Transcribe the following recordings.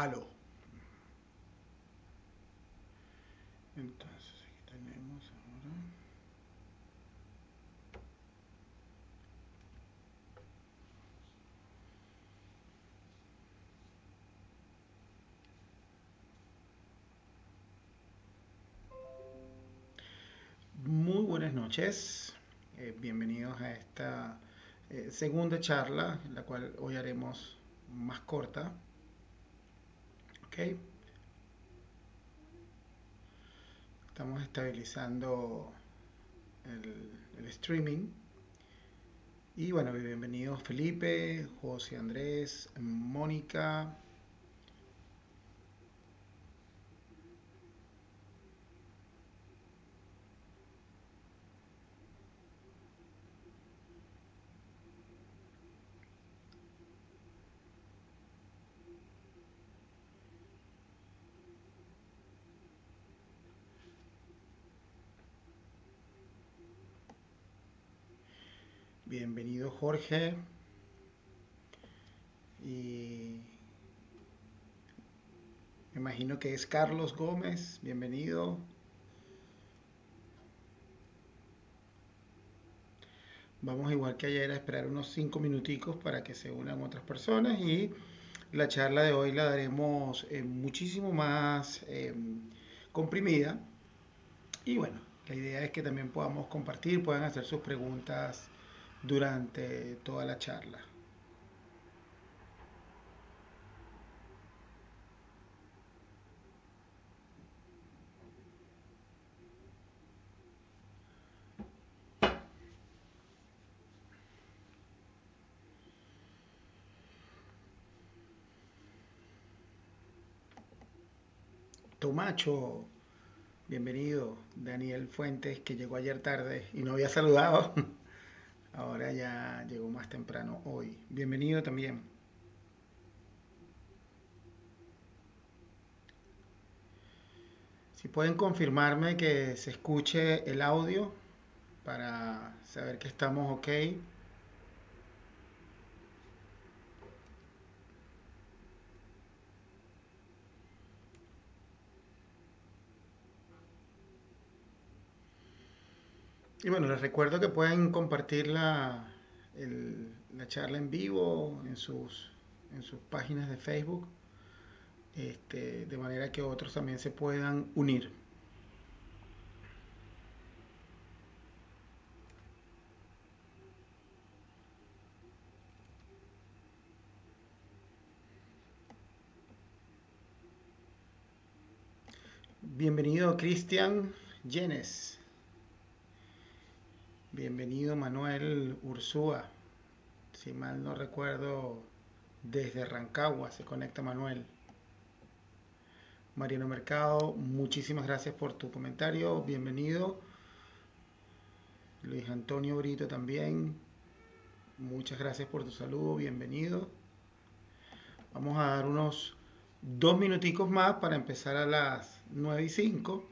Aló. Entonces, aquí tenemos ahora. Muy buenas noches. Eh, bienvenidos a esta eh, segunda charla, la cual hoy haremos más corta. Ok. Estamos estabilizando el, el streaming. Y bueno, bienvenidos Felipe, José Andrés, Mónica. Bienvenido Jorge. Y me imagino que es Carlos Gómez. Bienvenido. Vamos igual que ayer a esperar unos 5 minuticos para que se unan otras personas y la charla de hoy la daremos eh, muchísimo más eh, comprimida. Y bueno, la idea es que también podamos compartir, puedan hacer sus preguntas durante toda la charla. Tomacho, bienvenido. Daniel Fuentes, que llegó ayer tarde y no había saludado. Ahora ya llegó más temprano hoy. Bienvenido también. Si pueden confirmarme que se escuche el audio para saber que estamos ok. Y bueno, les recuerdo que pueden compartir la, la charla en vivo en sus, en sus páginas de Facebook, este, de manera que otros también se puedan unir. Bienvenido Cristian Yenes. Bienvenido Manuel Ursúa. Si mal no recuerdo, desde Rancagua se conecta Manuel. Mariano Mercado, muchísimas gracias por tu comentario. Bienvenido. Luis Antonio Brito también. Muchas gracias por tu saludo. Bienvenido. Vamos a dar unos dos minuticos más para empezar a las 9 y 5.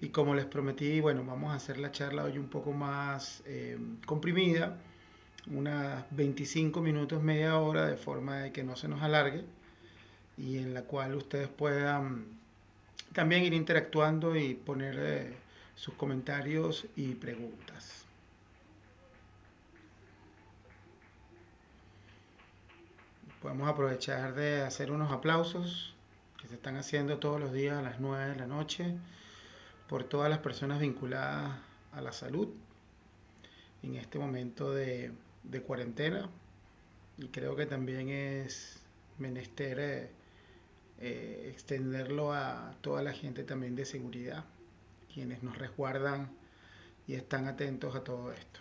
Y como les prometí, bueno, vamos a hacer la charla hoy un poco más eh, comprimida, unas 25 minutos, media hora, de forma de que no se nos alargue y en la cual ustedes puedan también ir interactuando y poner eh, sus comentarios y preguntas. Podemos aprovechar de hacer unos aplausos que se están haciendo todos los días a las 9 de la noche por todas las personas vinculadas a la salud en este momento de, cuarentena y creo que también es menester eh, eh, extenderlo a toda la gente también de seguridad, quienes nos resguardan y están atentos a todo esto.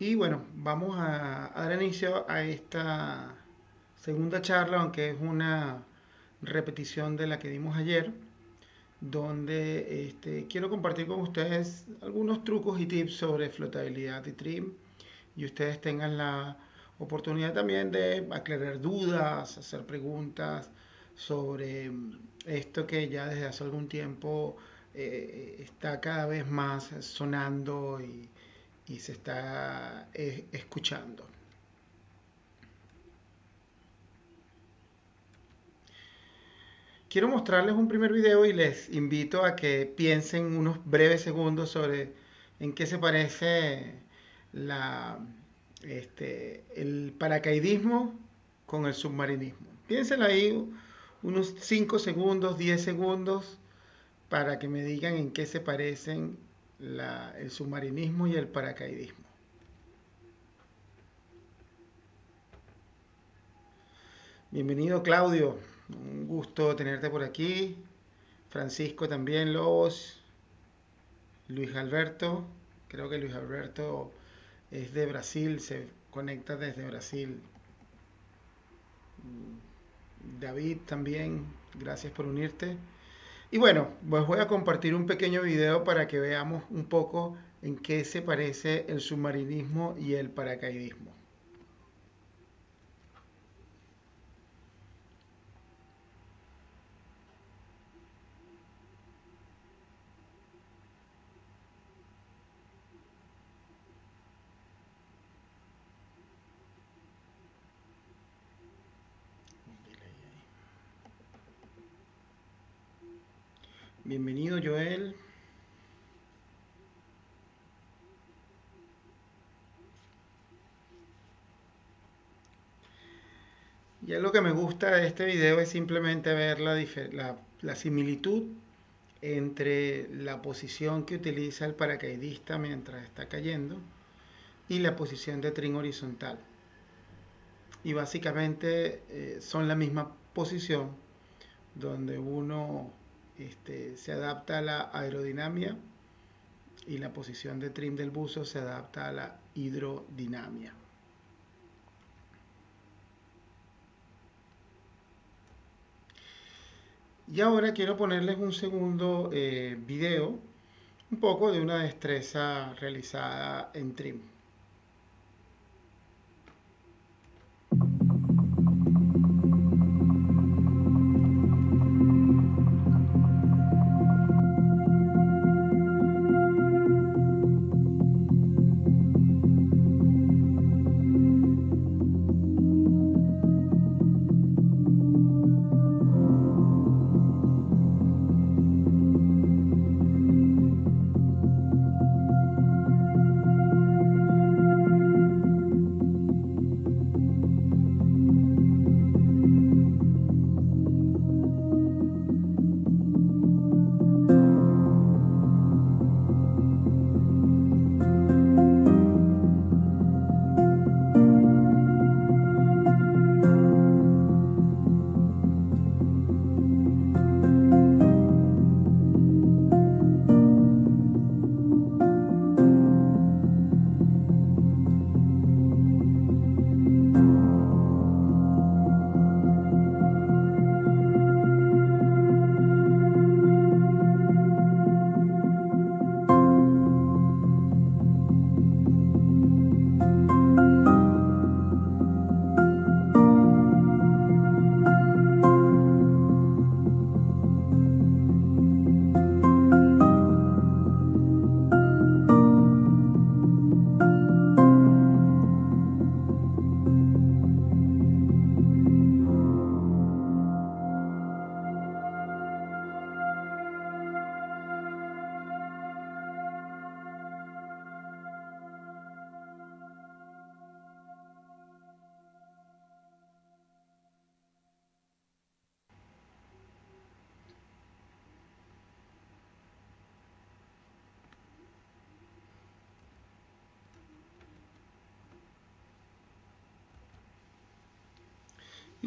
Y bueno, vamos a, dar inicio a esta segunda charla, aunque es una repetición de la que dimos ayer, donde este, quiero compartir con ustedes algunos trucos y tips sobre flotabilidad y trim y ustedes tengan la oportunidad también de aclarar dudas, hacer preguntas sobre esto que ya desde hace algún tiempo eh, está cada vez más sonando y, se está eh, escuchando. Quiero mostrarles un primer video y les invito a que piensen unos breves segundos sobre en qué se parece la, este, el paracaidismo con el submarinismo. Piensen ahí unos 5 segundos, 10 segundos, para que me digan en qué se parecen el submarinismo y el paracaidismo. Bienvenido Claudio, un gusto tenerte por aquí. Francisco también, Lobos, Luis Alberto, creo que Luis Alberto es de Brasil, se conecta desde Brasil. David también, gracias por unirte. Y bueno, pues voy a compartir un pequeño video para que veamos un poco en qué se parece el submarinismo y el paracaidismo. Bienvenido Joel. Ya lo que me gusta de este video es simplemente ver la, la, similitud entre la posición que utiliza el paracaidista mientras está cayendo y la posición de tren horizontal. Y básicamente eh, son la misma posición donde uno este, se adapta a la aerodinámica y la posición de trim del buzo se adapta a la hidrodinamia. Y ahora quiero ponerles un segundo eh, video, un poco de una destreza realizada en trim.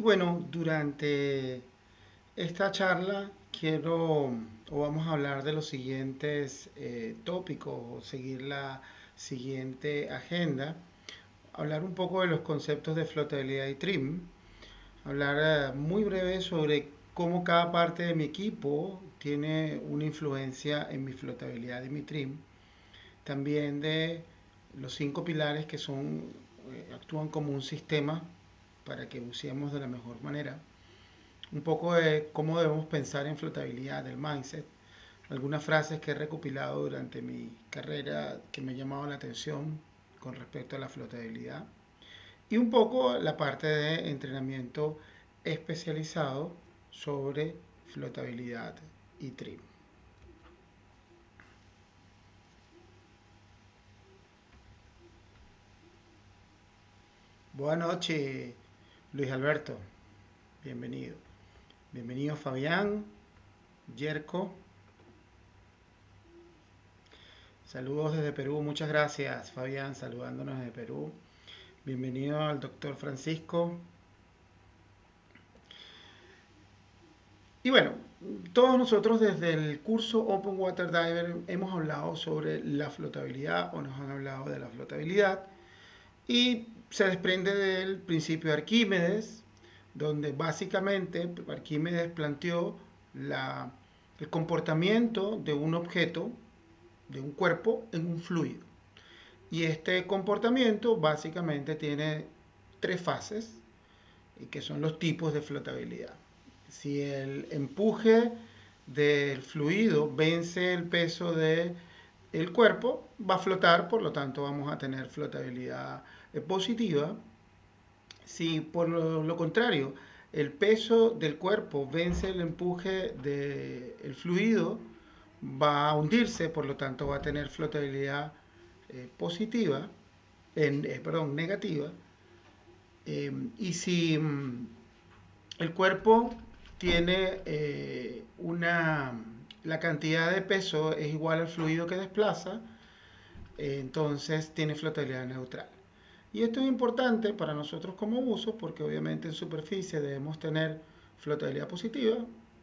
Bueno, durante esta charla quiero o vamos a hablar de los siguientes eh, tópicos o seguir la siguiente agenda. Hablar un poco de los conceptos de flotabilidad y trim. Hablar eh, muy breve sobre cómo cada parte de mi equipo tiene una influencia en mi flotabilidad y mi trim. También de los cinco pilares que son eh, actúan como un sistema para que buceemos de la mejor manera. Un poco de cómo debemos pensar en flotabilidad, del mindset. Algunas frases que he recopilado durante mi carrera que me han llamado la atención con respecto a la flotabilidad. Y un poco la parte de entrenamiento especializado sobre flotabilidad y trim. Buenas noches, Luis Alberto. Bienvenido. Bienvenido Fabián, Yerko. Saludos desde Perú. Muchas gracias, Fabián, saludándonos desde Perú. Bienvenido al doctor Francisco. Y bueno, todos nosotros desde el curso Open Water Diver hemos hablado sobre la flotabilidad o nos han hablado de la flotabilidad y se desprende del principio de Arquímedes, donde básicamente Arquímedes planteó el comportamiento de un objeto, de un cuerpo, en un fluido. Y este comportamiento básicamente tiene tres fases, que son los tipos de flotabilidad. Si el empuje del fluido vence el peso del el cuerpo, va a flotar, por lo tanto vamos a tener flotabilidad positiva. Si por lo, contrario el peso del cuerpo vence el empuje del fluido, va a hundirse, por lo tanto va a tener flotabilidad eh, positiva, en, eh, perdón, negativa. Em, y si mm, el cuerpo tiene eh, una, la cantidad de peso es igual al fluido que desplaza, entonces tiene flotabilidad neutral. Y esto es importante para nosotros como buzos porque obviamente en superficie debemos tener flotabilidad positiva,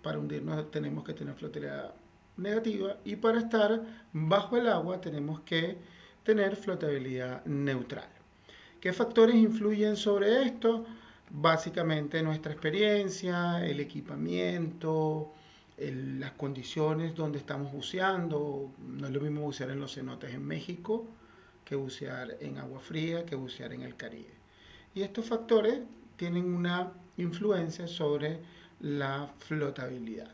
para hundirnos tenemos que tener flotabilidad negativa y para estar bajo el agua tenemos que tener flotabilidad neutral. ¿Qué factores influyen sobre esto? Básicamente nuestra experiencia, el equipamiento, las condiciones donde estamos buceando. No es lo mismo bucear en los cenotes en México que bucear en agua fría, que bucear en el Caribe. Y estos factores tienen una influencia sobre la flotabilidad.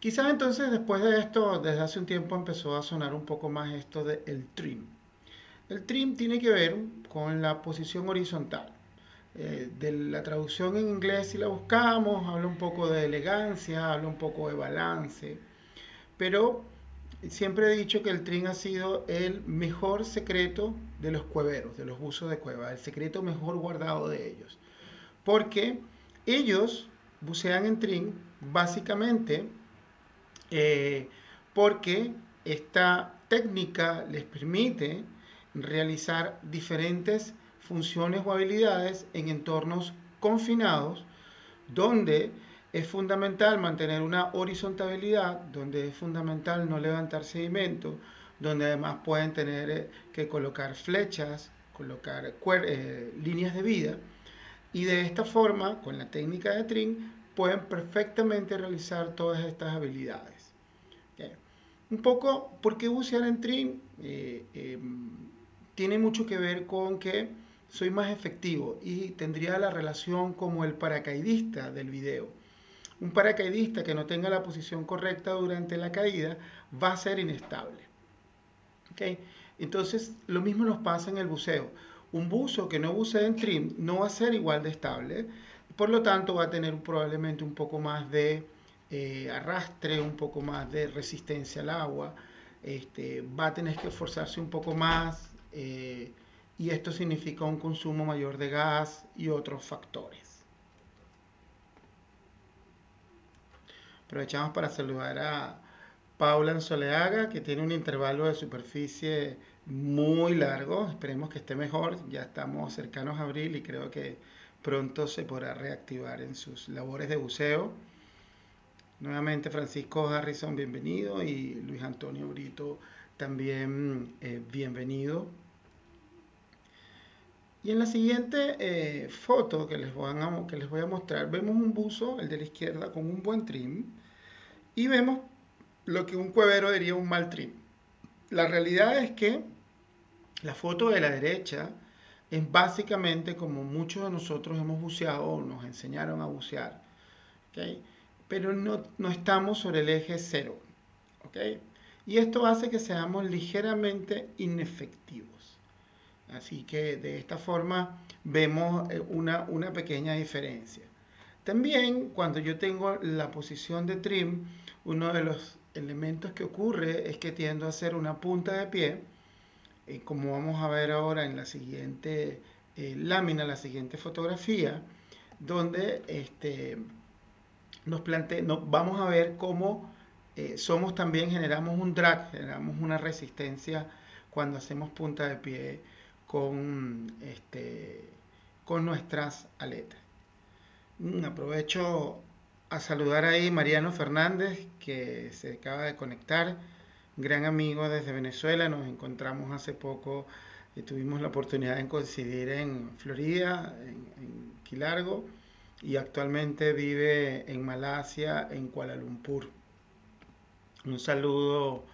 Quizás entonces después de esto, desde hace un tiempo empezó a sonar un poco más esto del trim. El trim tiene que ver con la posición horizontal. Eh, de la traducción en inglés, si la buscamos, habla un poco de elegancia, habla un poco de balance, pero siempre he dicho que el trim ha sido el mejor secreto de los cueveros, de los buzos de cueva, el secreto mejor guardado de ellos. Porque ellos bucean en trim básicamente eh, porque esta técnica les permite realizar diferentes funciones o habilidades en entornos confinados donde es fundamental mantener una horizontabilidad, donde es fundamental no levantar sedimento, donde además pueden tener eh, que colocar flechas, colocar eh, líneas de vida, y de esta forma, con la técnica de trim, pueden perfectamente realizar todas estas habilidades. Un poco, ¿por qué bucear en trim? Eh, em, tiene mucho que ver con que soy más efectivo y tendría la relación como el paracaidista del video un paracaidista que no tenga la posición correcta durante la caída va a ser inestable. Entonces, lo mismo nos pasa en el buceo. Un buzo que no bucea en trim no va a ser igual de estable, por lo tanto va a tener probablemente un poco más de eh, arrastre, un poco más de resistencia al agua, este, va a tener que esforzarse un poco más eh, y esto significa un consumo mayor de gas y otros factores. Aprovechamos para saludar a Paula Anzoleaga, que tiene un intervalo de superficie muy largo. Esperemos que esté mejor. Ya estamos cercanos a abril y creo que pronto se podrá reactivar en sus labores de buceo. Nuevamente Francisco Harrison, bienvenido, y Luis Antonio Brito, también eh, bienvenido. Y en la siguiente eh, foto que les, voy a, mostrar, vemos un buzo, el de la izquierda, con un buen trim, y vemos lo que un cuevero diría un mal trim. La realidad es que La foto de la derecha es básicamente como muchos de nosotros hemos buceado o nos enseñaron a bucear, pero no, no, estamos sobre el eje cero. Y esto hace que seamos ligeramente inefectivos. Así que de esta forma vemos eh, una, una pequeña diferencia. También cuando yo tengo la posición de trim, uno de los elementos que ocurre es que tiendo a hacer una punta de pie, eh, como vamos a ver ahora en la siguiente eh, lámina, la siguiente fotografía, donde este, nos, plante nos vamos a ver cómo eh, somos también, generamos un drag, generamos una resistencia cuando hacemos punta de pie con, este, con nuestras aletas. Mm, aprovecho a saludar ahí Mariano Fernández, que se acaba de conectar, gran amigo desde Venezuela, nos encontramos hace poco y tuvimos la oportunidad de coincidir en Florida, en, en Quilargo, y actualmente vive en Malasia, en Kuala Lumpur. Un saludo,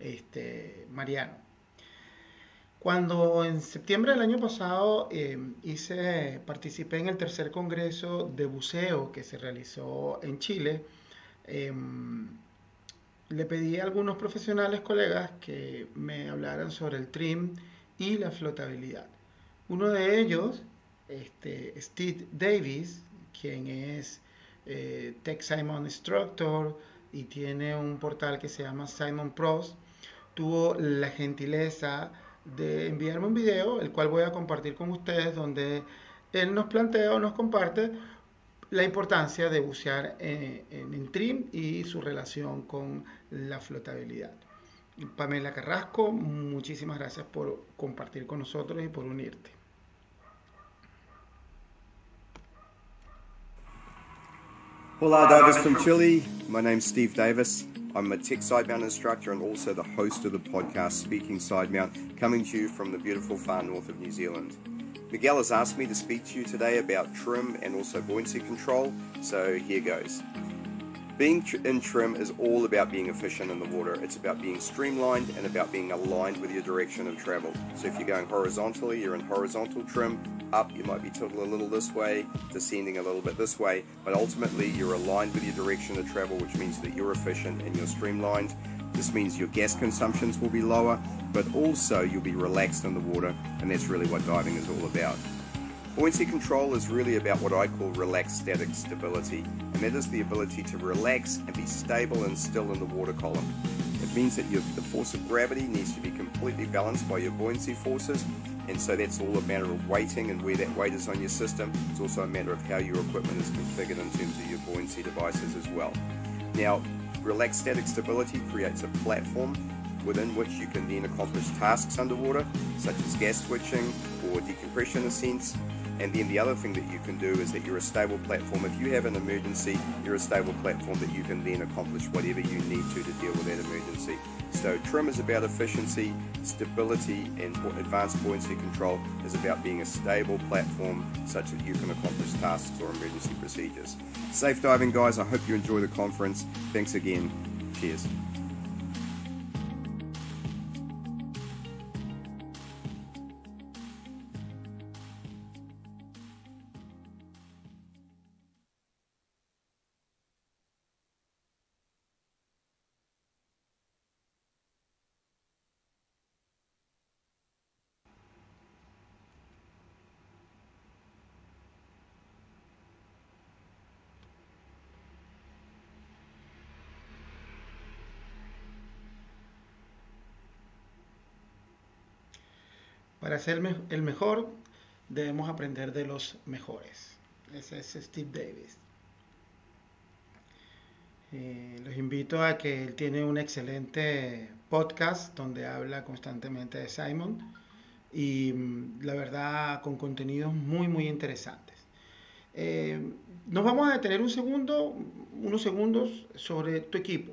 este, Mariano. Cuando en septiembre del año pasado eh, hice, participé en el tercer congreso de buceo que se realizó en Chile, em, le pedí a algunos profesionales, colegas, que me hablaran sobre el trim y la flotabilidad. Uno de ellos, este, Steve Davis, quien es eh, Tech Simon Instructor, y tiene un portal que se llama Simon Pros, tuvo la gentileza de enviarme un video, el cual voy a compartir con ustedes, donde él nos plantea o nos comparte la importancia de bucear en, el trim y su relación con la flotabilidad. Pamela Carrasco, muchísimas gracias por compartir con nosotros y por unirte. Hola divers from Chile. My name's Steve Davis. I'm a tech side mount instructor and also the host of the podcast Speaking Side Mount, coming to you from the beautiful far north of New Zealand. Miguel has asked me to speak to you today about trim and also buoyancy control, so here goes. Being in trim is all about being efficient in the water. It's about being streamlined and about being aligned with your direction of travel. So if you're going horizontally, you're in horizontal trim. Up, you might be tilted a little this way, descending a little bit this way, but ultimately you're aligned with your direction of travel, which means that you're efficient and you're streamlined. This means your gas consumptions will be lower, but also you'll be relaxed in the water, and that's really what diving is all about. Buoyancy control is really about what I call relaxed static stability, and that is the ability to relax and be stable and still in the water column. It means that the force of gravity needs to be completely balanced by your buoyancy forces, and so that's all a matter of weighting and where that weight is on your system. It's also a matter of how your equipment is configured in terms of your buoyancy devices as well. Now, relaxed static stability creates a platform within which you can then accomplish tasks underwater, such as gas switching or decompression ascents, and then the other thing that you can do is that you're a stable platform. If you have an emergency, you're a stable platform that you can then accomplish whatever you need to to deal with that emergency. So trim is about efficiency, stability, and advanced buoyancy control is about being a stable platform such that you can accomplish tasks or emergency procedures. Safe diving, guys. I hope you enjoy the conference. Thanks again. Cheers. Para ser el mejor, debemos aprender de los mejores. Ese es Steve Davis. Eh, los invito a que él tiene un excelente podcast donde habla constantemente de Simon y mm, la verdad con contenidos muy muy interesantes. Eh, nos vamos a detener un segundo, unos segundos sobre tu equipo.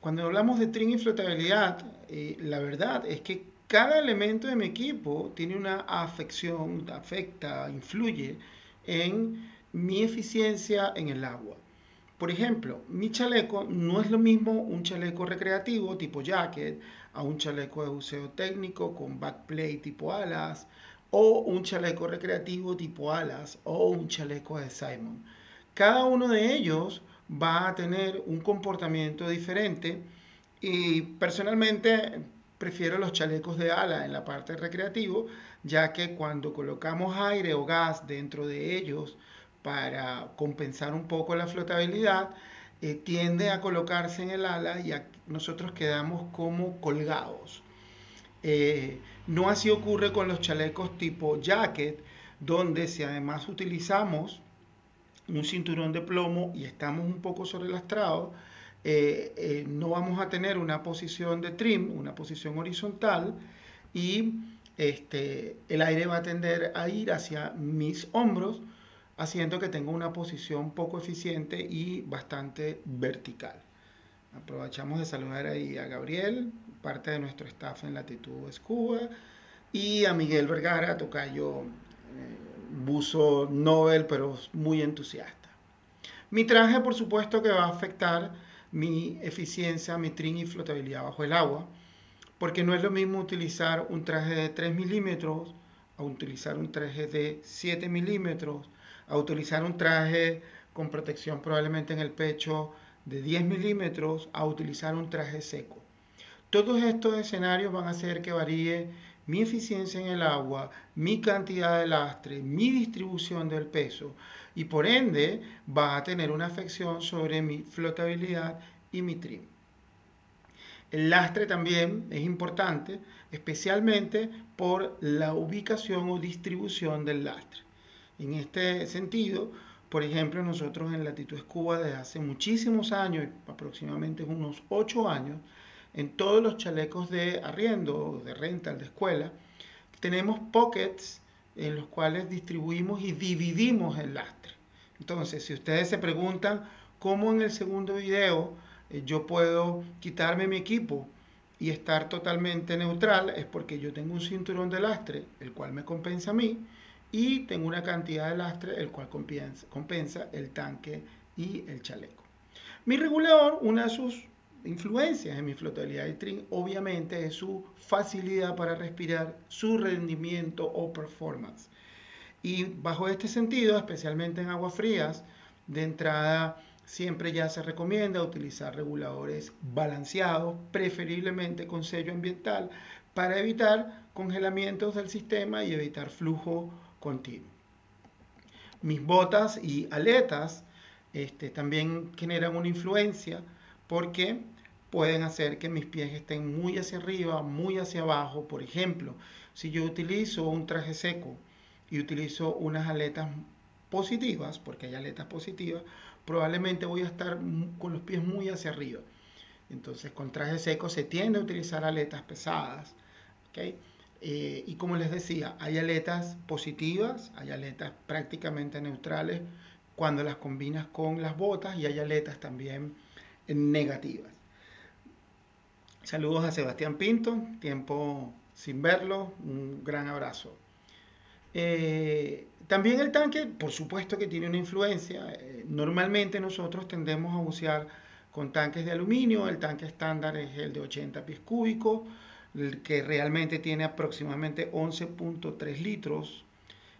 Cuando hablamos de trim y flotabilidad, eh, la verdad es que cada elemento de mi equipo tiene una afección, afecta, influye en mi eficiencia en el agua. Por ejemplo, mi chaleco no es lo mismo un chaleco recreativo tipo jacket a un chaleco de buceo técnico con backplate tipo alas o un chaleco recreativo tipo alas o un chaleco de Simon. Cada uno de ellos va a tener un comportamiento diferente y personalmente prefiero los chalecos de ala en la parte recreativo, ya que cuando colocamos aire o gas dentro de ellos para compensar un poco la flotabilidad, eh, tiende a colocarse en el ala y nosotros quedamos como colgados. Eh, no así ocurre con los chalecos tipo jacket, donde si además utilizamos un cinturón de plomo y estamos un poco sobrelastrados, eh, eh, no vamos a tener una posición de trim, una posición horizontal, y este, el aire va a tender a ir hacia mis hombros, haciendo que tenga una posición poco eficiente y bastante vertical. Aprovechamos de saludar ahí a Gabriel, parte de nuestro staff en Latitud Scuba, y a Miguel Vergara, tocayo eh, buzo Nobel, pero muy entusiasta. Mi traje, por supuesto, que va a afectar mi eficiencia, mi trin y flotabilidad bajo el agua, porque no es lo mismo utilizar un traje de 3 milímetros a utilizar un traje de 7 milímetros, a utilizar un traje con protección probablemente en el pecho de 10 milímetros, a utilizar un traje seco. Todos estos escenarios van a hacer que varíe mi eficiencia en el agua, mi cantidad de lastre, mi distribución del peso y por ende va a tener una afección sobre mi flotabilidad y mi trim. El lastre también es importante, especialmente por la ubicación o distribución del lastre. En este sentido, por ejemplo, nosotros en Latitud Cuba desde hace muchísimos años, aproximadamente unos 8 años, en todos los chalecos de arriendo, de rental, de escuela, tenemos pockets en los cuales distribuimos y dividimos el lastre. Entonces, si ustedes se preguntan cómo en el segundo video eh, yo puedo quitarme mi equipo y estar totalmente neutral, es porque yo tengo un cinturón de lastre, el cual me compensa a mí, y tengo una cantidad de lastre, el cual compensa, compensa el tanque y el chaleco. Mi regulador, una de sus influencias en mi flotabilidad de trim, obviamente es su facilidad para respirar, su rendimiento o performance. Y bajo este sentido, especialmente en aguas frías, de entrada siempre ya se recomienda utilizar reguladores balanceados, preferiblemente con sello ambiental, para evitar congelamientos del sistema y evitar flujo continuo. Mis botas y aletas este, también generan una influencia porque pueden hacer que mis pies estén muy hacia arriba, muy hacia abajo. Por ejemplo, si yo utilizo un traje seco y utilizo unas aletas positivas, porque hay aletas positivas, probablemente voy a estar con los pies muy hacia arriba. Entonces, con traje seco se tiende a utilizar aletas pesadas. Eh, y como les decía, hay aletas positivas, hay aletas prácticamente neutrales cuando las combinas con las botas y hay aletas también negativas. Saludos a Sebastián Pinto, tiempo sin verlo, un gran abrazo. Eh, también el tanque, por supuesto que tiene una influencia. Eh, normalmente nosotros tendemos a bucear con tanques de aluminio, el tanque estándar es el de 80 pies cúbicos, el que realmente tiene aproximadamente 11.3 litros.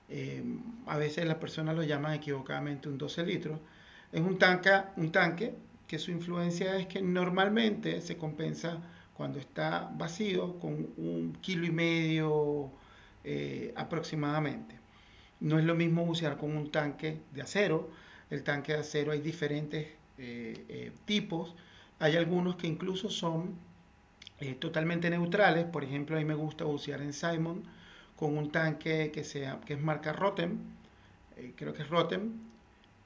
Eh, a veces las personas lo llaman equivocadamente un 12 litros. Es un tanque, un tanque que su influencia es que normalmente se compensa cuando está vacío con un kilo y medio eh, aproximadamente. No es lo mismo bucear con un tanque de acero. El tanque de acero hay diferentes eh, eh, tipos. Hay algunos que incluso son totalmente neutrales. Por ejemplo, a mí me gusta bucear en Simon con un tanque que, sea, que es marca Rotem. creo que es Rotem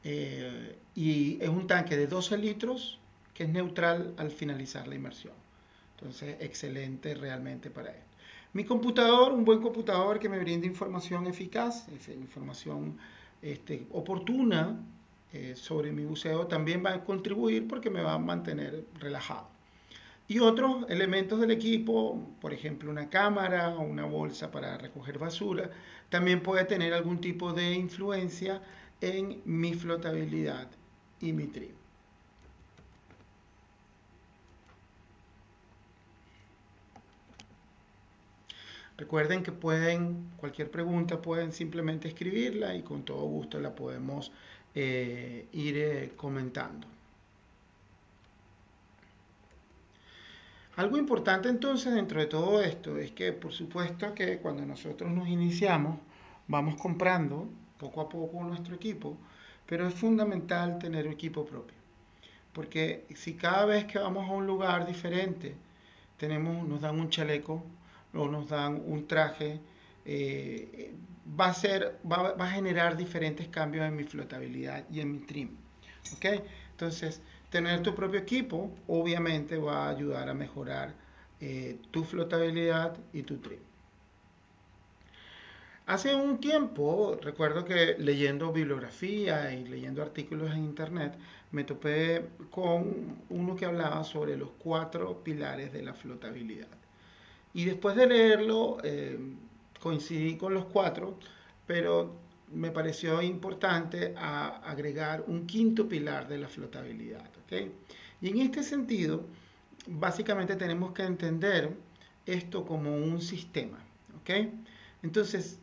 eh, y es un tanque de 12 litros que es neutral al finalizar la inmersión. Entonces, excelente realmente para esto. Mi computador, un buen computador que me brinde información eficaz, información este, oportuna eh, sobre mi buceo, también va a contribuir porque me va a mantener relajado. Y otros elementos del equipo, por ejemplo una cámara o una bolsa para recoger basura, también puede tener algún tipo de influencia en mi flotabilidad y mi trim. Recuerden que pueden, cualquier pregunta pueden simplemente escribirla y con todo gusto la podemos eh, ir eh, comentando. Algo importante entonces dentro de todo esto es que por supuesto que cuando nosotros nos iniciamos vamos comprando poco a poco nuestro equipo, pero es fundamental tener un equipo propio. Porque si cada vez que vamos a un lugar diferente tenemos, nos dan un chaleco o nos dan un traje, eh, va, a ser, va, va, a generar diferentes cambios en mi flotabilidad y en mi trim. ¿ok? Entonces, Tener tu propio equipo obviamente va a ayudar a mejorar eh, tu flotabilidad y tu trim. Hace un tiempo, recuerdo que leyendo bibliografía y leyendo artículos en internet, me topé con uno que hablaba sobre los cuatro pilares de la flotabilidad. Y después de leerlo, eh, coincidí con los cuatro, pero me pareció importante agregar un quinto pilar de la flotabilidad. Y en este sentido, básicamente tenemos que entender esto como un sistema. Entonces,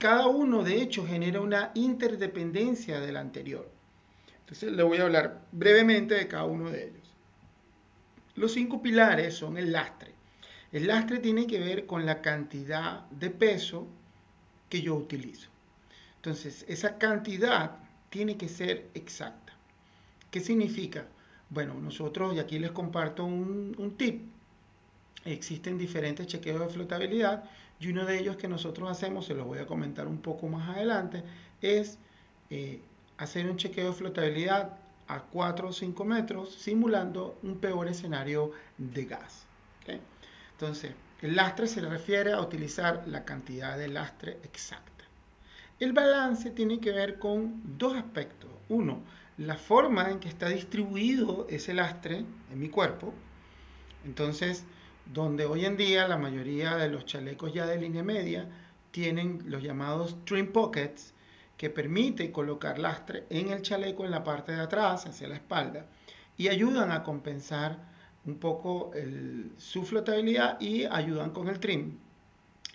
cada uno de hecho genera una interdependencia del anterior. Entonces, le voy a hablar brevemente de cada uno de ellos. Los cinco pilares son el lastre. El lastre tiene que ver con la cantidad de peso que yo utilizo. Entonces, esa cantidad tiene que ser exacta. ¿Qué significa? Bueno, nosotros, y aquí les comparto un, tip, existen diferentes chequeos de flotabilidad y uno de ellos que nosotros hacemos, se los voy a comentar un poco más adelante, es eh, hacer un chequeo de flotabilidad a 4 o 5 metros simulando un peor escenario de gas. Entonces, el lastre se refiere a utilizar la cantidad de lastre exacta. El balance tiene que ver con dos aspectos. Uno, la forma en que está distribuido ese lastre en mi cuerpo. Entonces, donde hoy en día la mayoría de los chalecos ya de línea media tienen los llamados trim pockets, que permite colocar lastre en el chaleco en la parte de atrás, hacia la espalda, y ayudan a compensar un poco su flotabilidad y ayudan con el trim.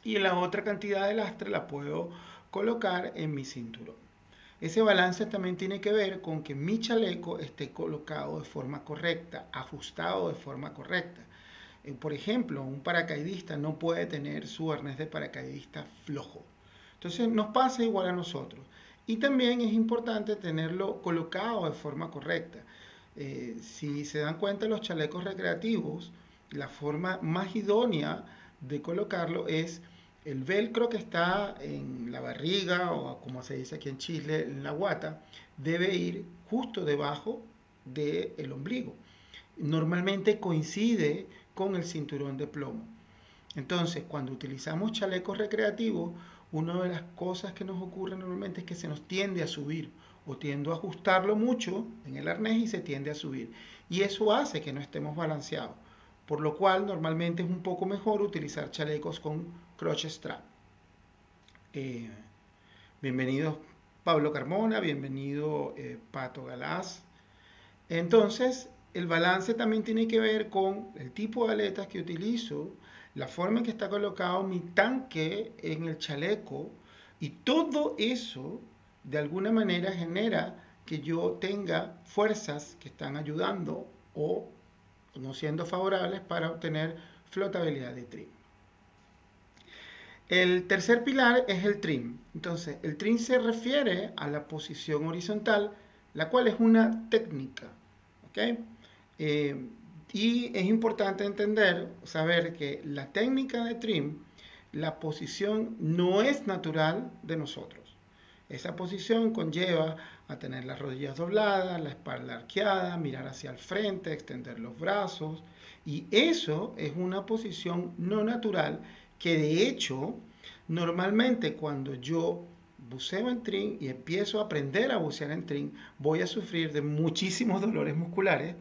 Y la otra cantidad de lastre la puedo colocar en mi cinturón. Ese balance también tiene que ver con que mi chaleco esté colocado de forma correcta, ajustado de forma correcta. Eh, por ejemplo, un paracaidista no puede tener su arnés de paracaidista flojo. Entonces nos pasa igual a nosotros. Y también es importante tenerlo colocado de forma correcta. Eh, si se dan cuenta los chalecos recreativos, la forma más idónea de colocarlo es el velcro que está en la barriga o como se dice aquí en Chile, en la guata, debe ir justo debajo del ombligo. Normalmente coincide con el cinturón de plomo. Entonces, cuando utilizamos chalecos recreativos, una de las cosas que nos ocurre normalmente es que se nos tiende a subir o tiendo a ajustarlo mucho en el arnés y se tiende a subir. Y eso hace que no estemos balanceados por lo cual normalmente es un poco mejor utilizar chalecos con crotch strap. Eh, bienvenido Pablo Carmona, bienvenido eh, Pato Galás. Entonces, el balance también tiene que ver con el tipo de aletas que utilizo, la forma en que está colocado mi tanque en el chaleco y todo eso de alguna manera genera que yo tenga fuerzas que están ayudando o no siendo favorables para obtener flotabilidad de trim. El tercer pilar es el trim. Entonces, el trim se refiere a la posición horizontal, la cual es una técnica. Eh, y es importante entender, saber que la técnica de trim, la posición no es natural de nosotros. Esa posición conlleva a tener las rodillas dobladas, la espalda arqueada, mirar hacia el frente, extender los brazos. Y eso es una posición no natural que de hecho, normalmente cuando yo buceo en trin y empiezo a aprender a bucear en trin, voy a sufrir de muchísimos dolores musculares.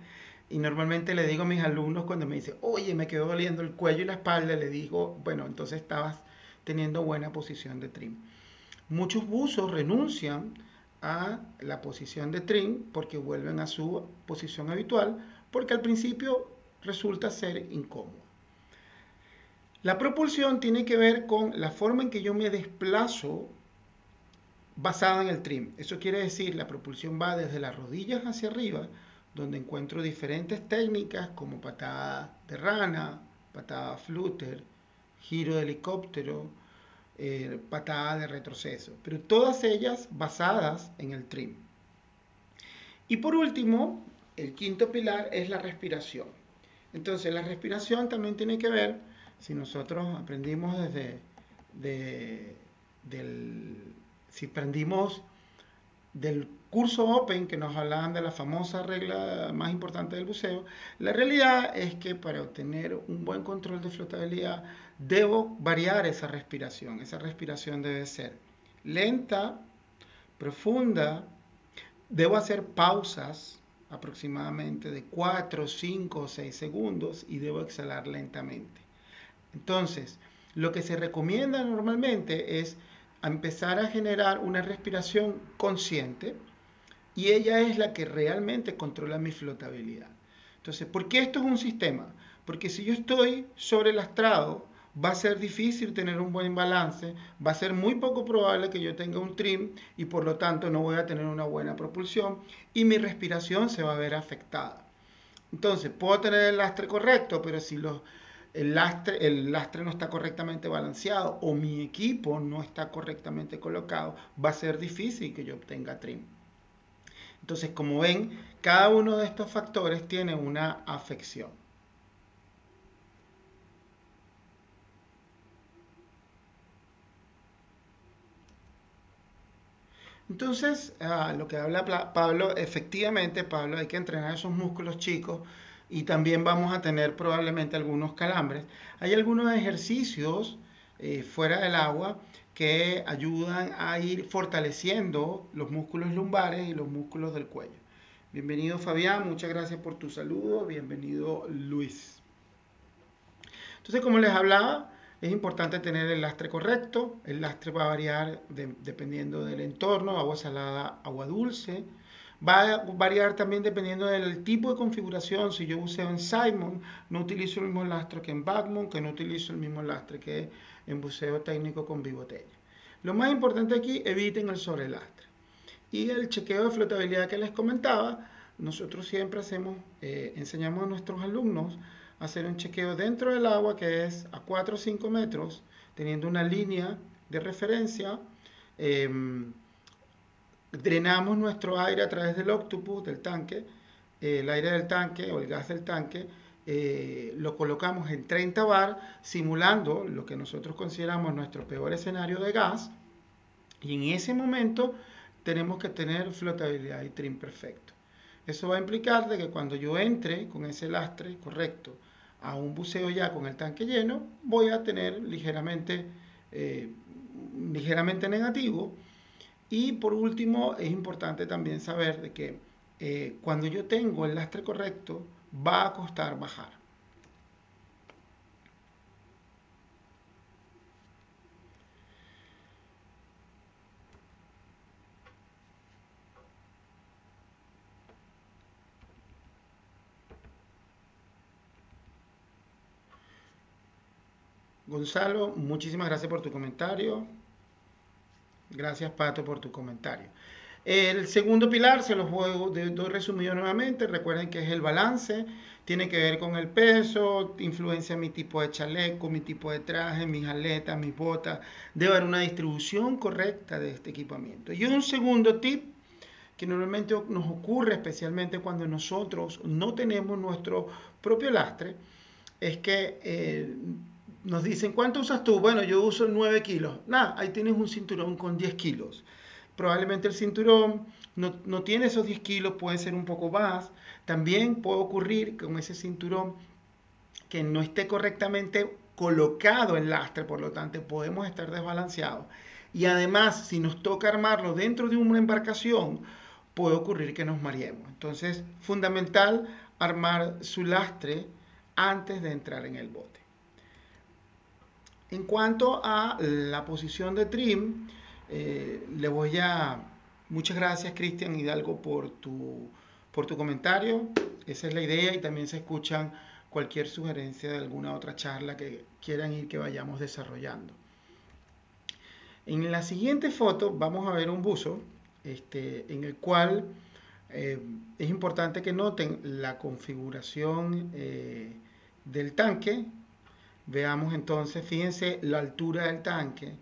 Y normalmente le digo a mis alumnos cuando me dicen, oye, me quedó doliendo el cuello y la espalda, le digo, bueno, entonces estabas teniendo buena posición de trim. Muchos buzos renuncian a la posición de trim porque vuelven a su posición habitual porque al principio resulta ser incómodo. La propulsión tiene que ver con la forma en que yo me desplazo basada en el trim. Eso quiere decir, la propulsión va desde las rodillas hacia arriba, donde encuentro diferentes técnicas como patada de rana, patada flutter, giro de helicóptero, eh, patada de retroceso, pero todas ellas basadas en el trim. Y por último, el quinto pilar es la respiración. Entonces, la respiración también tiene que ver, si nosotros aprendimos desde, del, si aprendimos del curso Open que nos hablaban de la famosa regla más importante del buceo, la realidad es que para obtener un buen control de flotabilidad debo variar esa respiración. Esa respiración debe ser lenta, profunda, debo hacer pausas aproximadamente de 4, 5 o 6 segundos y debo exhalar lentamente. Entonces, lo que se recomienda normalmente es empezar a generar una respiración consciente y ella es la que realmente controla mi flotabilidad. Entonces, ¿por qué esto es un sistema? Porque si yo estoy sobrelastrado, va a ser difícil tener un buen balance, va a ser muy poco probable que yo tenga un trim y por lo tanto no voy a tener una buena propulsión y mi respiración se va a ver afectada. Entonces, puedo tener el lastre correcto, pero si el lastre no está correctamente balanceado o mi equipo no está correctamente colocado, va a ser difícil que yo obtenga trim. Entonces, como ven, cada uno de estos factores tiene una afección. Entonces, ah, lo que habla Pablo, efectivamente, Pablo, hay que entrenar esos músculos chicos y también vamos a tener probablemente algunos calambres. Hay algunos ejercicios eh, fuera del agua que ayudan a ir fortaleciendo los músculos lumbares y los músculos del cuello. Bienvenido Fabián, muchas gracias por tu saludo. Bienvenido Luis. Entonces, como les hablaba, es importante tener el lastre correcto. El lastre va a variar dependiendo del entorno, agua salada, agua dulce. Va a variar también dependiendo del tipo de configuración. Si yo uso en Simon, no utilizo el mismo lastre que en Backmon, que no utilizo el mismo lastre que en buceo técnico con bigotella. Lo más importante aquí, eviten el sobrelastre. Y el chequeo de flotabilidad que les comentaba, nosotros siempre hacemos, eh, enseñamos a nuestros alumnos hacer un chequeo dentro del agua que es a 4 o 5 metros, teniendo una línea de referencia. Em, drenamos nuestro aire a través del octopus, del tanque, el aire del tanque o el gas del tanque, eh, lo colocamos en 30 bar, simulando lo que nosotros consideramos nuestro peor escenario de gas, y en ese momento tenemos que tener flotabilidad y trim perfecto. Eso va a implicar de que cuando yo entre con ese lastre correcto a un buceo ya con el tanque lleno, voy a tener ligeramente, eh, ligeramente negativo. Y por último, es importante también saber de que eh, cuando yo tengo el lastre correcto, va a costar bajar. Gonzalo, muchísimas gracias por tu comentario. Gracias, Pato, por tu comentario. El segundo pilar, se los doy resumido nuevamente. Recuerden que es el balance. Tiene que ver con el peso, influencia mi tipo de chaleco, mi tipo de traje, mis aletas, mis botas. Debe haber una distribución correcta de este equipamiento. Y un segundo tip que normalmente nos ocurre especialmente cuando nosotros no tenemos nuestro propio lastre, es que eh, nos dicen, ¿cuánto usas tú? Bueno, yo uso 9 kilos. Nada, ahí tienes un cinturón con 10 kilos. Probablemente el cinturón no, no, tiene esos 10 kilos, puede ser un poco más. También puede ocurrir con ese cinturón que no esté correctamente colocado el lastre, por lo tanto podemos estar desbalanceados. Y además, si nos toca armarlo dentro de una embarcación, puede ocurrir que nos mareemos. Entonces, fundamental armar su lastre antes de entrar en el bote. En cuanto a la posición de trim, eh, le voy a... Muchas gracias Cristian Hidalgo por tu, por tu comentario. Esa es la idea y también se escuchan cualquier sugerencia de alguna otra charla que quieran ir que vayamos desarrollando. En la siguiente foto vamos a ver un buzo este, en el cual eh, es importante que noten la configuración eh, del tanque. Veamos entonces, fíjense la altura del tanque,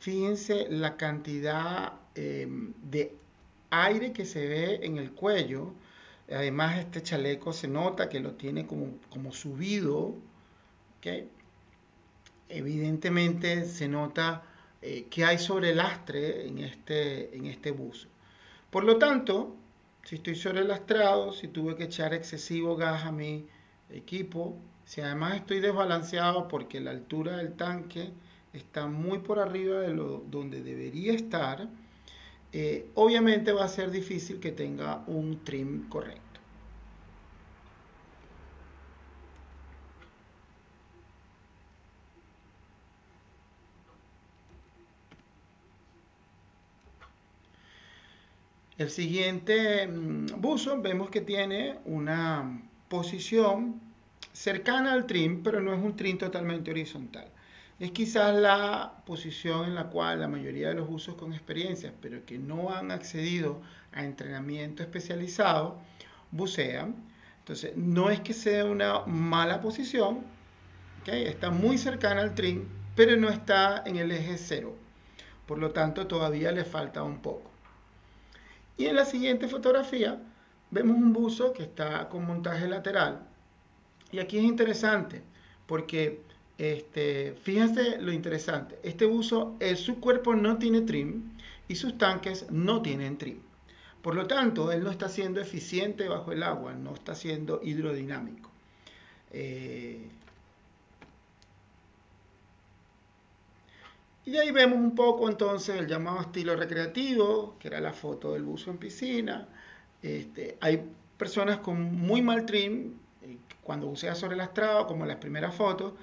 fíjense la cantidad eh, de aire que se ve en el cuello. Además, este chaleco se nota que lo tiene como, como subido. Evidentemente se nota eh, que hay sobre lastre en este, en este buzo. Por lo tanto, si estoy sobrelastrado, si tuve que echar excesivo gas a mi equipo, si además estoy desbalanceado porque la altura del tanque está muy por arriba de lo donde debería estar, eh, obviamente va a ser difícil que tenga un trim correcto. El siguiente mm, buzo vemos que tiene una posición cercana al trim, pero no es un trim totalmente horizontal. Es quizás la posición en la cual la mayoría de los buzos con experiencia, pero que no han accedido a entrenamiento especializado, bucean. Entonces, no es que sea una mala posición, está muy cercana al trim, pero no está en el eje cero. Por lo tanto, todavía le falta un poco. Y en la siguiente fotografía vemos un buzo que está con montaje lateral. Y aquí es interesante porque este, fíjense lo interesante. Este buzo, su cuerpo no tiene trim y sus tanques no tienen trim. Por lo tanto, él no está siendo eficiente bajo el agua, no está siendo hidrodinámico. Eh, Y ahí vemos un poco entonces el llamado estilo recreativo, que era la foto del buzo en piscina. Este, hay personas con muy mal trim, eh, cuando bucea sobre el estrado, como las primeras fotos,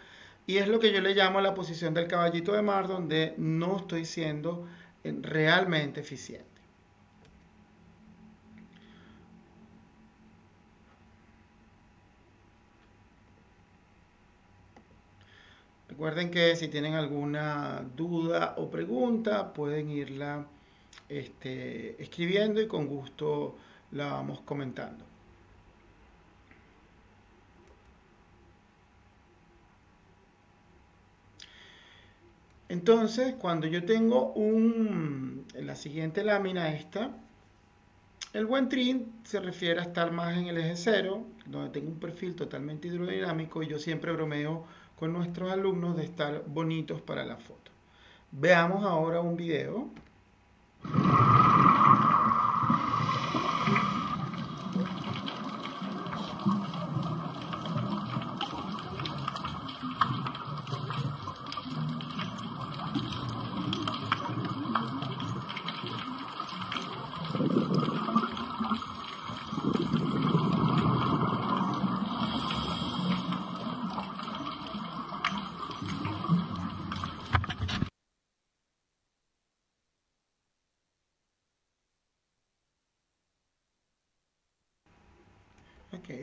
y es lo que yo le llamo la posición del caballito de mar, donde no estoy siendo eh, realmente eficiente. Recuerden que si tienen alguna duda o pregunta, pueden irla este, escribiendo y con gusto la vamos comentando. Entonces, cuando yo tengo un, la siguiente lámina esta, el buen trim se refiere a estar más en el eje cero, donde tengo un perfil totalmente hidrodinámico y yo siempre bromeo con nuestros alumnos de estar bonitos para la foto. Veamos ahora un video.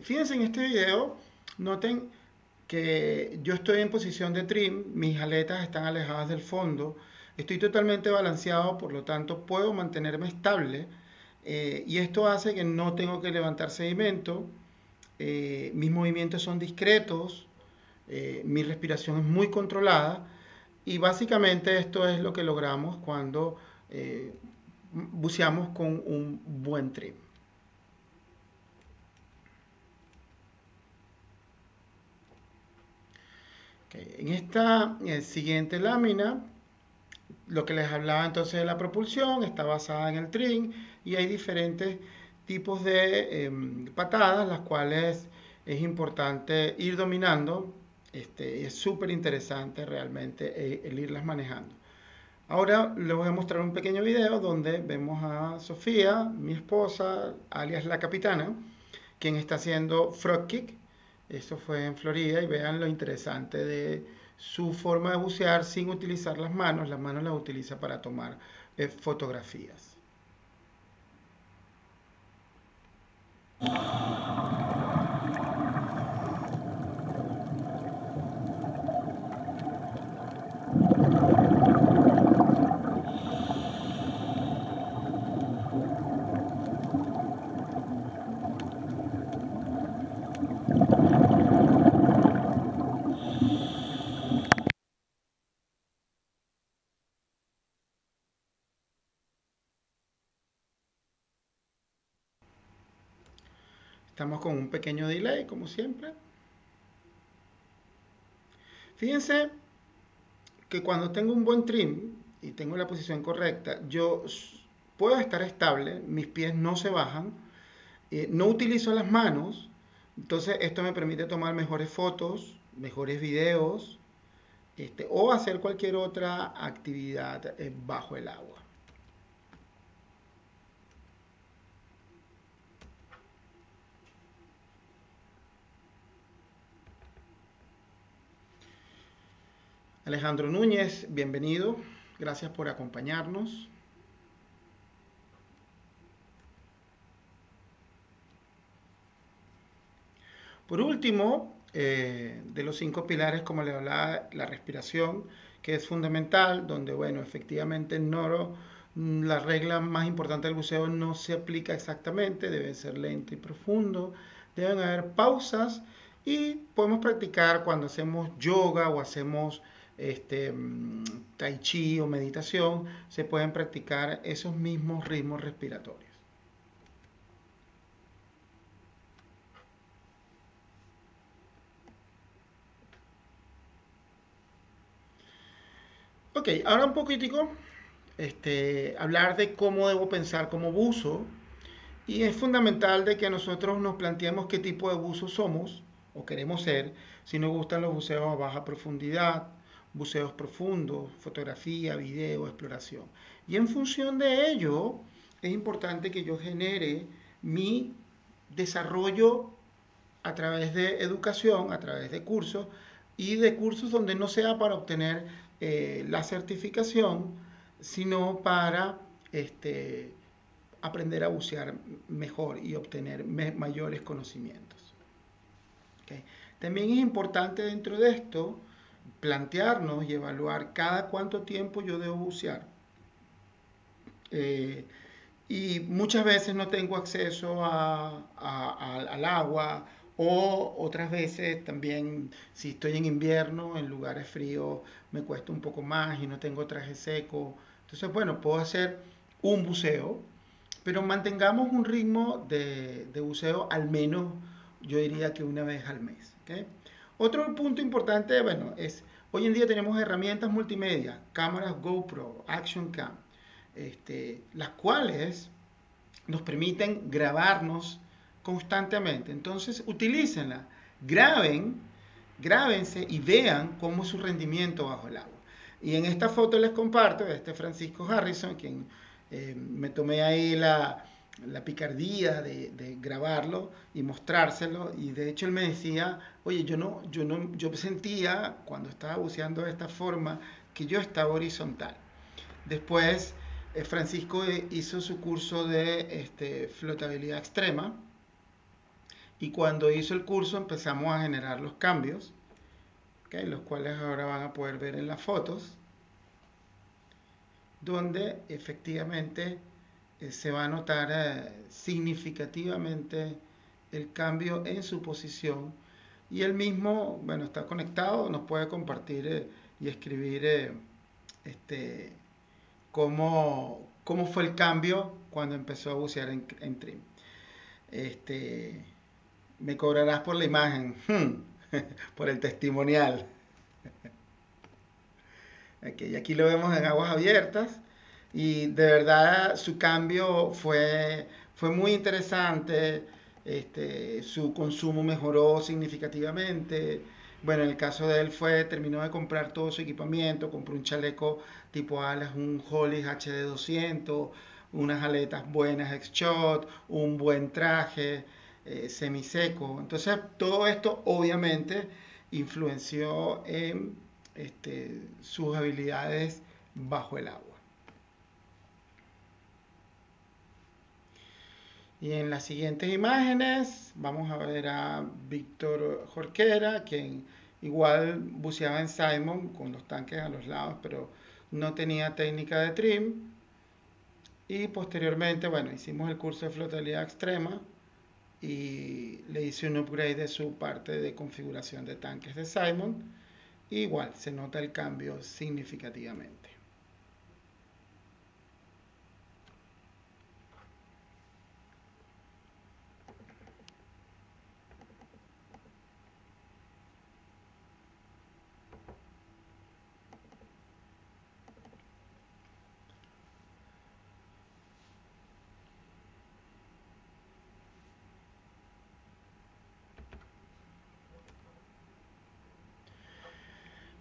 Fíjense en este video, noten que yo estoy en posición de trim, mis aletas están alejadas del fondo, estoy totalmente balanceado, por lo tanto puedo mantenerme estable eh, y esto hace que no tengo que levantar sedimento, eh, mis movimientos son discretos, eh, mi respiración es muy controlada y básicamente esto es lo que logramos cuando buceamos con un buen trim. En esta eh, siguiente lámina, lo que les hablaba entonces de la propulsión está basada en el trim y hay diferentes tipos de em, patadas, las cuales es importante ir dominando. Este, es súper interesante realmente eh, el irlas manejando. Ahora les voy a mostrar un pequeño video donde vemos a Sofía, mi esposa, alias la capitana, quien está haciendo frog kick esto fue en Florida y vean lo interesante de su forma de bucear sin utilizar las manos. Las manos las utiliza para tomar eh, fotografías. Con un pequeño delay, como siempre. Fíjense que cuando tengo un buen trim y tengo la posición correcta, yo puedo estar estable, mis pies no se bajan, eh, no utilizo las manos, entonces esto me permite tomar mejores fotos, mejores videos, este, o hacer cualquier otra actividad eh, bajo el agua. Alejandro Núñez, bienvenido. Gracias por acompañarnos. Por último, eh, de los cinco pilares, como le hablaba, la respiración, que es fundamental, donde, bueno, efectivamente no, la regla más importante del buceo no se aplica exactamente, debe ser lento y profundo, deben haber pausas y podemos practicar cuando hacemos yoga o hacemos este, mm, tai chi o meditación, se pueden practicar esos mismos ritmos respiratorios. Ok, ahora un poquitico, este, hablar de cómo debo pensar como buzo. Y es fundamental de que nosotros nos planteemos qué tipo de buzo somos o queremos ser, si nos gustan los buceos a baja profundidad, buceos profundos, fotografía, video, exploración. Y en función de ello, es importante que yo genere mi desarrollo a través de educación, a través de cursos y de cursos donde no sea para obtener eh, la certificación, sino para este, aprender a bucear mejor y obtener mayores conocimientos. También es importante dentro de esto plantearnos y evaluar cada cuánto tiempo yo debo bucear. Eh, y muchas veces no tengo acceso al agua o otras veces también si estoy en invierno, en lugares fríos, me cuesta un poco más y no tengo traje seco. Entonces, bueno, puedo hacer un buceo, pero mantengamos un ritmo de, buceo al menos, yo diría que una vez al mes. Otro punto importante, bueno, es Hoy en día tenemos herramientas multimedia, cámaras GoPro, Action Cam, este, las cuales nos permiten grabarnos constantemente. Entonces, utilícenla, graben, grábense y vean cómo es su rendimiento bajo el agua. Y en esta foto les comparto, este Francisco Harrison, quien eh, me tomé ahí la, la picardía de, grabarlo y mostrárselo. Y de hecho él me decía, oye, yo no, yo no, yo sentía cuando estaba buceando de esta forma que yo estaba horizontal. Después eh, Francisco hizo su curso de este, flotabilidad extrema y cuando hizo el curso empezamos a generar los cambios, los cuales ahora van a poder ver en las fotos, donde efectivamente eh, se va a notar eh, significativamente el cambio en su posición y él mismo, bueno, está conectado, nos puede compartir eh, y escribir este, cómo, cómo, fue el cambio cuando empezó a bucear en, en Trim. Este, me cobrarás por la imagen, por el testimonial. Okay, aquí lo vemos en aguas abiertas y de verdad su cambio fue, fue muy interesante, este, su consumo mejoró significativamente. Bueno, en el caso de él fue, terminó de comprar todo su equipamiento, compró un chaleco tipo alas, un Hollis HD 200, unas aletas buenas X-Shot, un buen traje eh, semiseco. Entonces, todo esto obviamente influenció en este, sus habilidades bajo el agua. Y en las siguientes imágenes vamos a ver a Víctor Jorquera, quien igual buceaba en Simon con los tanques a los lados, pero no tenía técnica de trim. Y posteriormente, bueno, hicimos el curso de flotabilidad extrema y le hice un upgrade de su parte de configuración de tanques de Simon. igual se nota el cambio significativamente.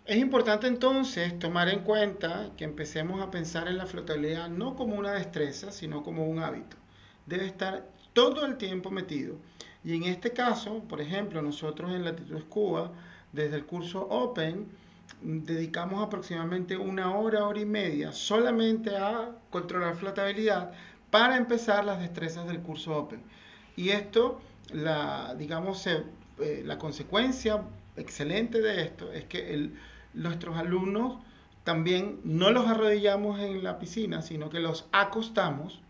Es importante entonces tomar en cuenta que empecemos a pensar en la flotabilidad no como una destreza, sino como un hábito. Debe estar todo el tiempo metido. Y en este caso, por ejemplo, nosotros en Latitudes Cuba, desde el curso Open, dedicamos aproximadamente una hora, hora y media solamente a controlar flotabilidad para empezar las destrezas del curso Open. Y esto, la, digamos, eh, la consecuencia excelente de esto es que el, nuestros alumnos también no los arrodillamos en la piscina, sino que los acostamos,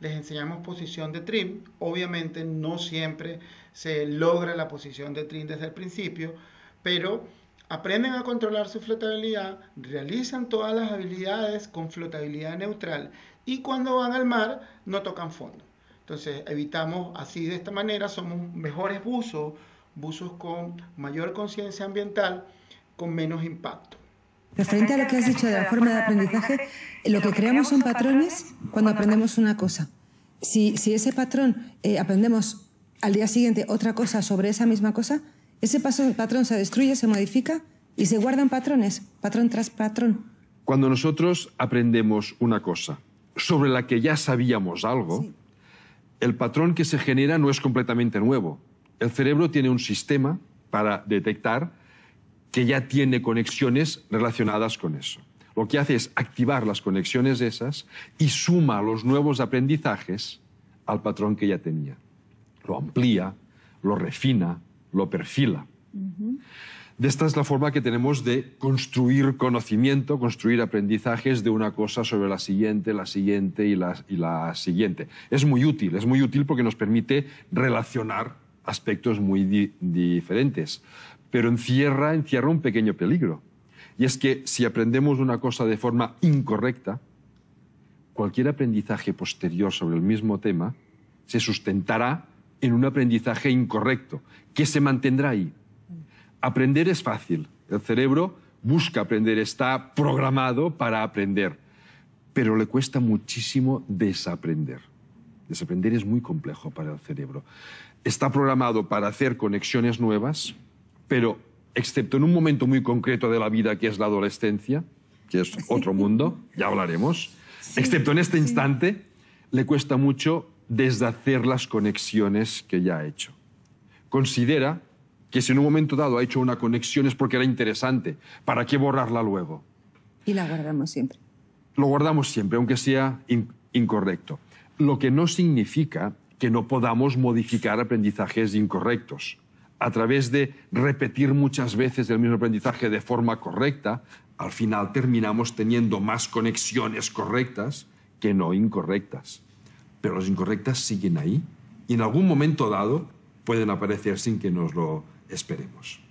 les enseñamos posición de trim. Obviamente no siempre se logra la posición de trim desde el principio, pero aprenden a controlar su flotabilidad, realizan todas las habilidades con flotabilidad neutral y cuando van al mar no tocan fondo. Entonces evitamos así de esta manera, somos mejores buzos, buzos con mayor conciencia ambiental con menos impacto. Referente a lo que has dicho de la forma de aprendizaje, lo que creamos son patrones cuando aprendemos una cosa. Si, si ese patrón eh, aprendemos al día siguiente otra cosa sobre esa misma cosa, ese patrón se destruye, se modifica y se guardan patrones, patrón tras patrón. Cuando nosotros aprendemos una cosa sobre la que ya sabíamos algo, el patrón que se genera no es completamente nuevo. El cerebro tiene un sistema para detectar que ya tiene conexiones relacionadas con eso. Lo que hace es activar las conexiones esas y suma los nuevos aprendizajes al patrón que ya tenía. Lo amplía, lo refina, lo perfila. De esta es la forma que tenemos de construir conocimiento, construir aprendizajes de una cosa sobre la siguiente, la siguiente y la, y la siguiente. Es muy útil, es muy útil porque nos permite relacionar aspectos muy diferentes pero encierra, encierra un pequeño peligro. Y es que si aprendemos una cosa de forma incorrecta, cualquier aprendizaje posterior sobre el mismo tema se sustentará en un aprendizaje incorrecto, que se mantendrá ahí. Aprender es fácil. El cerebro busca aprender, está programado para aprender, pero le cuesta muchísimo desaprender. Desaprender es muy complejo para el cerebro. Está programado para hacer conexiones nuevas, pero excepto en un momento muy concreto de la vida que es la adolescencia, que es otro mundo, ya hablaremos, excepto en este instante, le cuesta mucho deshacer las conexiones que ya ha hecho. Considera que si en un momento dado ha hecho una conexión es porque era interesante, ¿para qué borrarla luego? Y la guardamos siempre. Lo guardamos siempre, aunque sea incorrecto. Lo que no significa que no podamos modificar aprendizajes incorrectos a través de repetir muchas veces el mismo aprendizaje de forma correcta, al final terminamos teniendo más conexiones correctas que no incorrectas. Pero las incorrectas siguen ahí y en algún momento dado pueden aparecer sin que nos lo esperemos.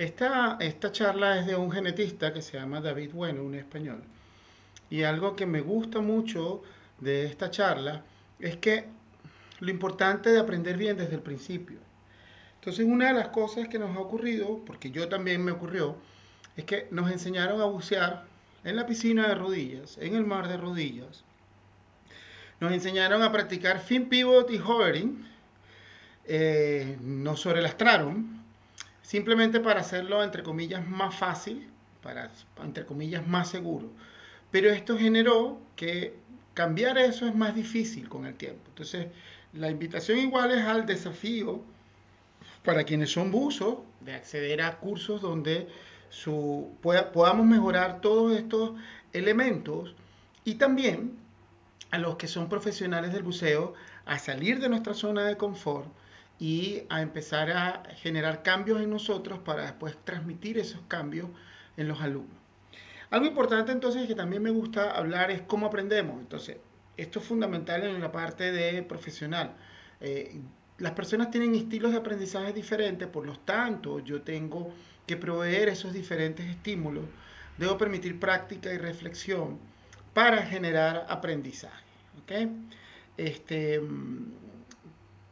Esta, charla es de un genetista que se llama David Bueno, un español. Y algo que me gusta mucho de esta charla es que lo importante de aprender bien desde el principio. Entonces una de las cosas que nos ha ocurrido, porque yo también me ocurrió, es que nos enseñaron a bucear en la piscina de rodillas, en el mar de rodillas. Nos enseñaron a practicar fin pivot y hovering, eh, nos sobrelastraron simplemente para hacerlo, entre comillas, más fácil, para, entre comillas, más seguro. Pero esto generó que cambiar eso es más difícil con el tiempo. Entonces, la invitación igual es al desafío para quienes son buzos de acceder a cursos donde su, podamos mejorar todos estos elementos y también a los que son profesionales del buceo a salir de nuestra zona de confort y a empezar a generar cambios en nosotros para después transmitir esos cambios en los alumnos. Algo importante entonces que también me gusta hablar es cómo aprendemos. Entonces, esto es fundamental en la parte de profesional. Eh, las personas tienen estilos de aprendizaje diferentes, por lo tanto, yo tengo que proveer esos diferentes estímulos. Debo permitir práctica y reflexión para generar aprendizaje. Este,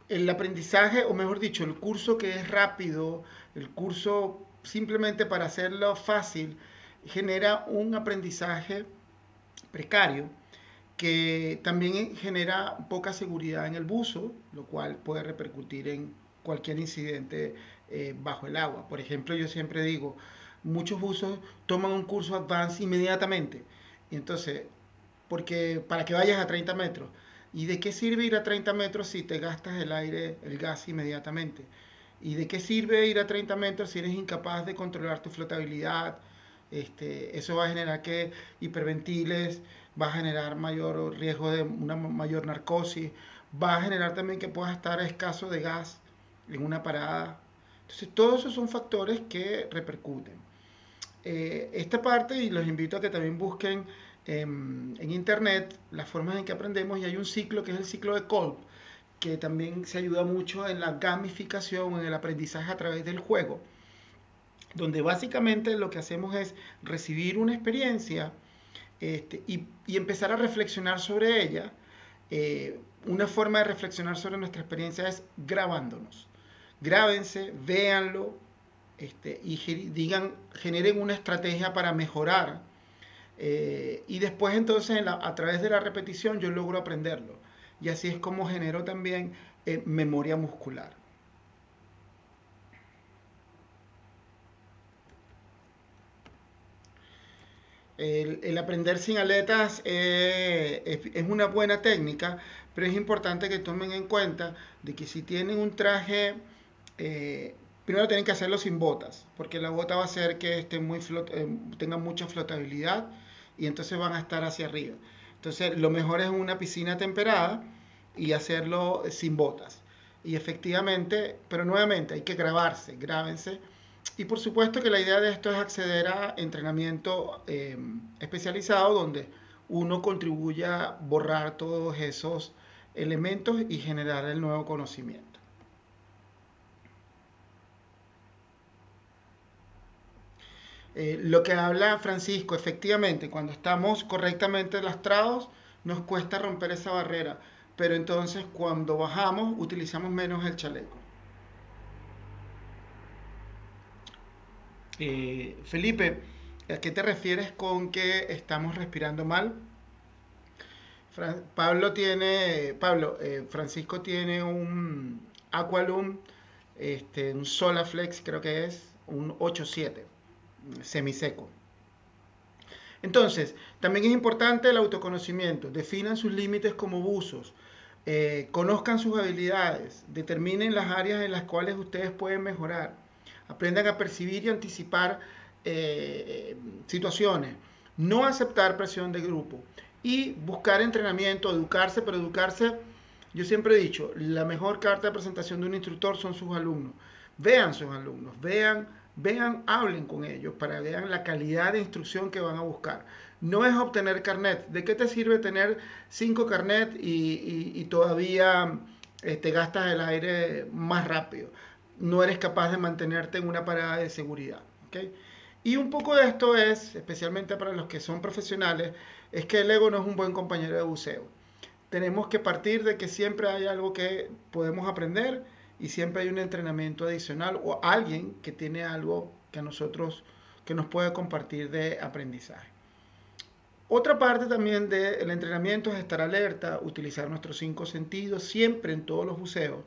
el aprendizaje, o mejor dicho, el curso que es rápido, el curso simplemente para hacerlo fácil, genera un aprendizaje precario que también genera poca seguridad en el buzo, lo cual puede repercutir en cualquier incidente eh, bajo el agua. Por ejemplo, yo siempre digo, muchos buzos toman un curso advanced inmediatamente. Y entonces, porque para que vayas a 30 metros. ¿Y de qué sirve ir a 30 metros si te gastas el aire, el gas inmediatamente? ¿Y de qué sirve ir a 30 metros si eres incapaz de controlar tu flotabilidad? Este, eso va a generar que hiperventiles, va a generar mayor riesgo de una mayor narcosis, va a generar también que puedas estar escaso de gas en una parada. Entonces, todos esos son factores que repercuten. Eh, esta parte, y los invito a que también busquen en internet las formas en que aprendemos, y hay un ciclo que es el ciclo de Kolb, que también se ayuda mucho en la gamificación, en el aprendizaje a través del juego, donde básicamente lo que hacemos es recibir una experiencia, este, y, empezar a reflexionar sobre ella. Eh, una forma de reflexionar sobre nuestra experiencia es grabándonos. Grábense, véanlo este, y digan, generen una estrategia para mejorar. Eh, y después entonces a través de la repetición yo logro aprenderlo. Y así es como genero también eh, memoria muscular. El, aprender sin aletas es, una buena técnica, pero es importante que tomen en cuenta de que si tienen un traje, eh, primero tienen que hacerlo sin botas, porque la bota va a hacer que esté muy eh, tenga mucha flotabilidad y entonces van a estar hacia arriba. Entonces lo mejor es una piscina temperada y hacerlo sin botas. Y efectivamente, pero nuevamente hay que grabarse, grábense y por supuesto que la idea de esto es acceder a entrenamiento eh, especializado donde uno contribuye a borrar todos esos elementos y generar el nuevo conocimiento. Eh, lo que habla Francisco, efectivamente, cuando estamos correctamente lastrados, nos cuesta romper esa barrera, pero entonces cuando bajamos utilizamos menos el chaleco. Eh, Felipe, ¿a qué te refieres con que estamos respirando mal? Pablo tiene, Pablo, eh, Francisco tiene un Aqualum, este, un Solaflex creo que es, un 8.7, semiseco. Entonces, también es importante el autoconocimiento, definan sus límites como buzos, eh, conozcan sus habilidades, determinen las áreas en las cuales ustedes pueden mejorar aprendan a percibir y anticipar eh, situaciones, no aceptar presión de grupo y buscar entrenamiento, educarse, pero educarse, yo siempre he dicho, la mejor carta de presentación de un instructor son sus alumnos. Vean sus alumnos, vean, vean, hablen con ellos para vean la calidad de instrucción que van a buscar. No es obtener carnet. ¿De qué te sirve tener cinco carnet y, todavía te este, gastas el aire más rápido? no eres capaz de mantenerte en una parada de seguridad. Y un poco de esto es, especialmente para los que son profesionales, es que el ego no es un buen compañero de buceo. Tenemos que partir de que siempre hay algo que podemos aprender y siempre hay un entrenamiento adicional o alguien que tiene algo que a nosotros que nos puede compartir de aprendizaje. Otra parte también del entrenamiento es estar alerta, utilizar nuestros cinco sentidos siempre en todos los buceos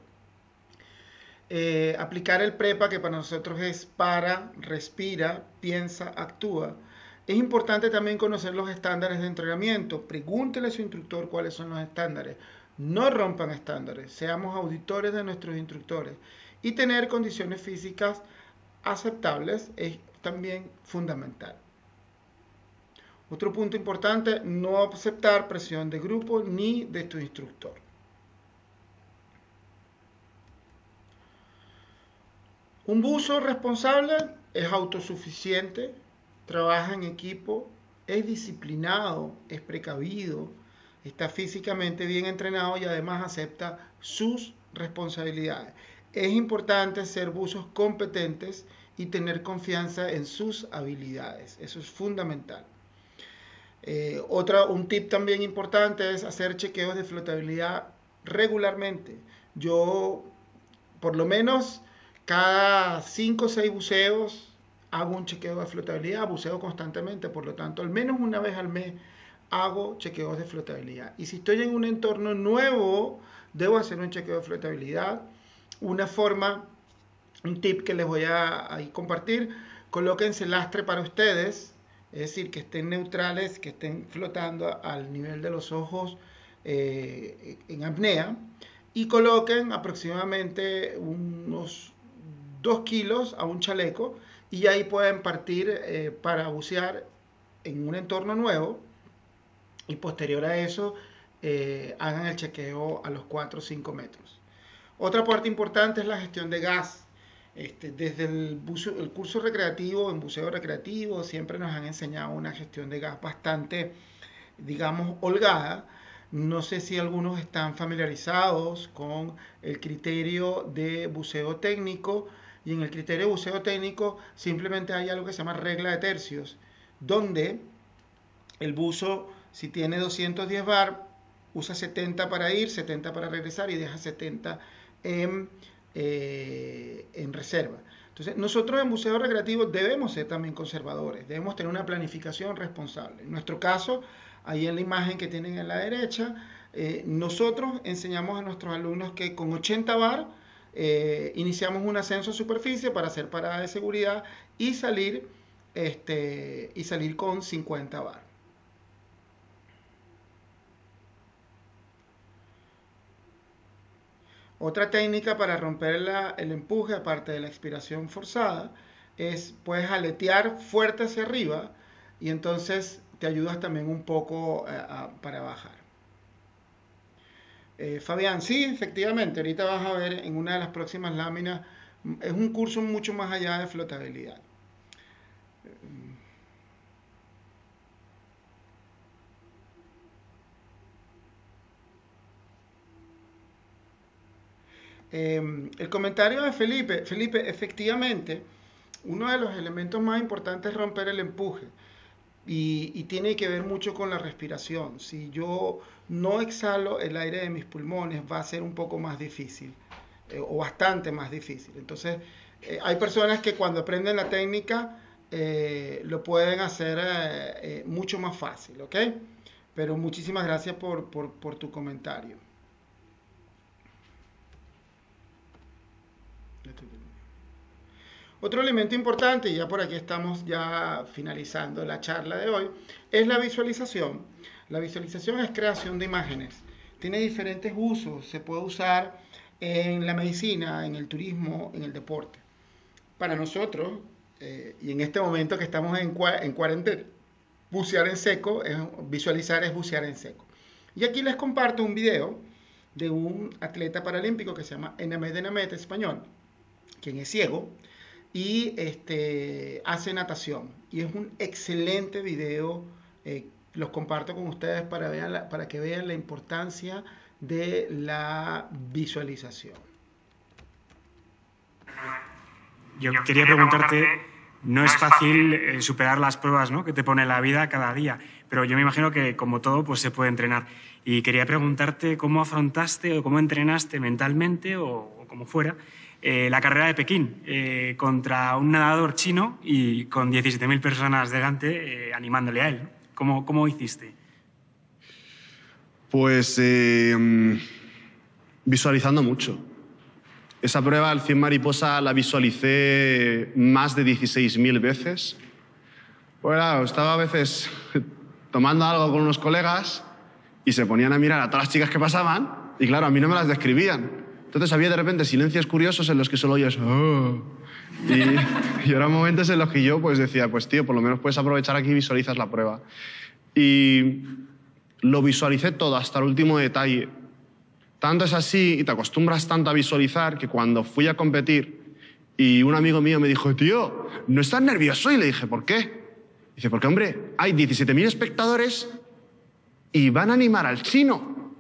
eh, aplicar el PREPA, que para nosotros es para, respira, piensa, actúa. Es importante también conocer los estándares de entrenamiento. Pregúntele a su instructor cuáles son los estándares. No rompan estándares. Seamos auditores de nuestros instructores. Y tener condiciones físicas aceptables es también fundamental. Otro punto importante, no aceptar presión de grupo ni de tu instructor. Un buzo responsable es autosuficiente, trabaja en equipo, es disciplinado, es precavido, está físicamente bien entrenado y además acepta sus responsabilidades. Es importante ser buzos competentes y tener confianza en sus habilidades. Eso es fundamental. Eh, otra, un tip también importante es hacer chequeos de flotabilidad regularmente. Yo, por lo menos, cada 5 o 6 buceos hago un chequeo de flotabilidad, buceo constantemente, por lo tanto, al menos una vez al mes hago chequeos de flotabilidad. Y si estoy en un entorno nuevo, debo hacer un chequeo de flotabilidad. Una forma, un tip que les voy a, compartir, colóquense lastre para ustedes, es decir, que estén neutrales, que estén flotando al nivel de los ojos eh, en apnea y coloquen aproximadamente unos 2 kilos a un chaleco y ahí pueden partir eh, para bucear en un entorno nuevo y posterior a eso eh, hagan el chequeo a los 4 o 5 metros. Otra parte importante es la gestión de gas. Este, desde el, el, curso recreativo, en buceo recreativo, siempre nos han enseñado una gestión de gas bastante, digamos, holgada. No sé si algunos están familiarizados con el criterio de buceo técnico, y en el criterio de buceo técnico simplemente hay algo que se llama regla de tercios, donde el buzo, si tiene 210 bar, usa 70 para ir, 70 para regresar y deja 70 en, eh, en reserva. Entonces, nosotros en buceo recreativo debemos ser también conservadores, debemos tener una planificación responsable. En nuestro caso, ahí en la imagen que tienen en la derecha, eh, nosotros enseñamos a nuestros alumnos que con 80 bar eh, iniciamos un ascenso a superficie para hacer parada de seguridad y salir, este, y salir con 50 bar. Otra técnica para romper el empuje, aparte de la expiración forzada, es puedes aletear fuerte hacia arriba y entonces te ayudas también un poco eh, para bajar. Eh, Fabián, sí, efectivamente, ahorita vas a ver en una de las próximas láminas, es un curso mucho más allá de flotabilidad. Em, el comentario de Felipe, Felipe, efectivamente, uno de los elementos más importantes es romper el empuje y, tiene que ver mucho con la respiración. Si yo no exhalo el aire de mis pulmones, va a ser un poco más difícil eh, o bastante más difícil. Entonces, eh, hay personas que cuando aprenden la técnica eh, lo pueden hacer mucho más fácil, ¿ok? Pero muchísimas gracias por, por tu comentario. Otro elemento importante, y ya por aquí estamos ya finalizando la charla de hoy, es la visualización. La visualización es creación de imágenes. Tiene diferentes usos. Se puede usar en la medicina, en el turismo, en el deporte. Para nosotros, eh, y en este momento que estamos en, en cuarentena, bucear en seco, es, visualizar es bucear en seco. Y aquí les comparto un video de un atleta paralímpico que se llama Enamed Enamed español, quien es ciego, y este, hace natación. Y es un excelente video. Eh, los comparto con ustedes para, para que vean la importancia de la visualización. Yo quería preguntarte, no es fácil eh, superar las pruebas ¿no? que te pone la vida cada día, pero yo me imagino que como todo pues se puede entrenar. Y quería preguntarte cómo afrontaste o cómo entrenaste mentalmente o, o como fuera eh, la carrera de Pekín eh, contra un nadador chino y con 17.000 personas delante eh, animándole a él. ¿Cómo, ¿Cómo, hiciste? Pues visualizando mucho. Esa prueba al 100 mariposa la visualicé más de 16.000 veces. Pues estaba a veces tomando algo con unos colegas y se ponían a mirar a todas las chicas que pasaban y claro, a mí no me las describían. Entonces había de repente silencios curiosos en los que solo oías... Oh". Y, y, eran momentos en los que yo pues decía, pues tío, por lo menos puedes aprovechar aquí y visualizas la prueba. Y lo visualicé todo hasta el último detalle. Tanto es así y te acostumbras tanto a visualizar que cuando fui a competir y un amigo mío me dijo, tío, ¿no estás nervioso? Y le dije, ¿por qué? Dice, porque hombre, hay 17.000 espectadores y van a animar al chino.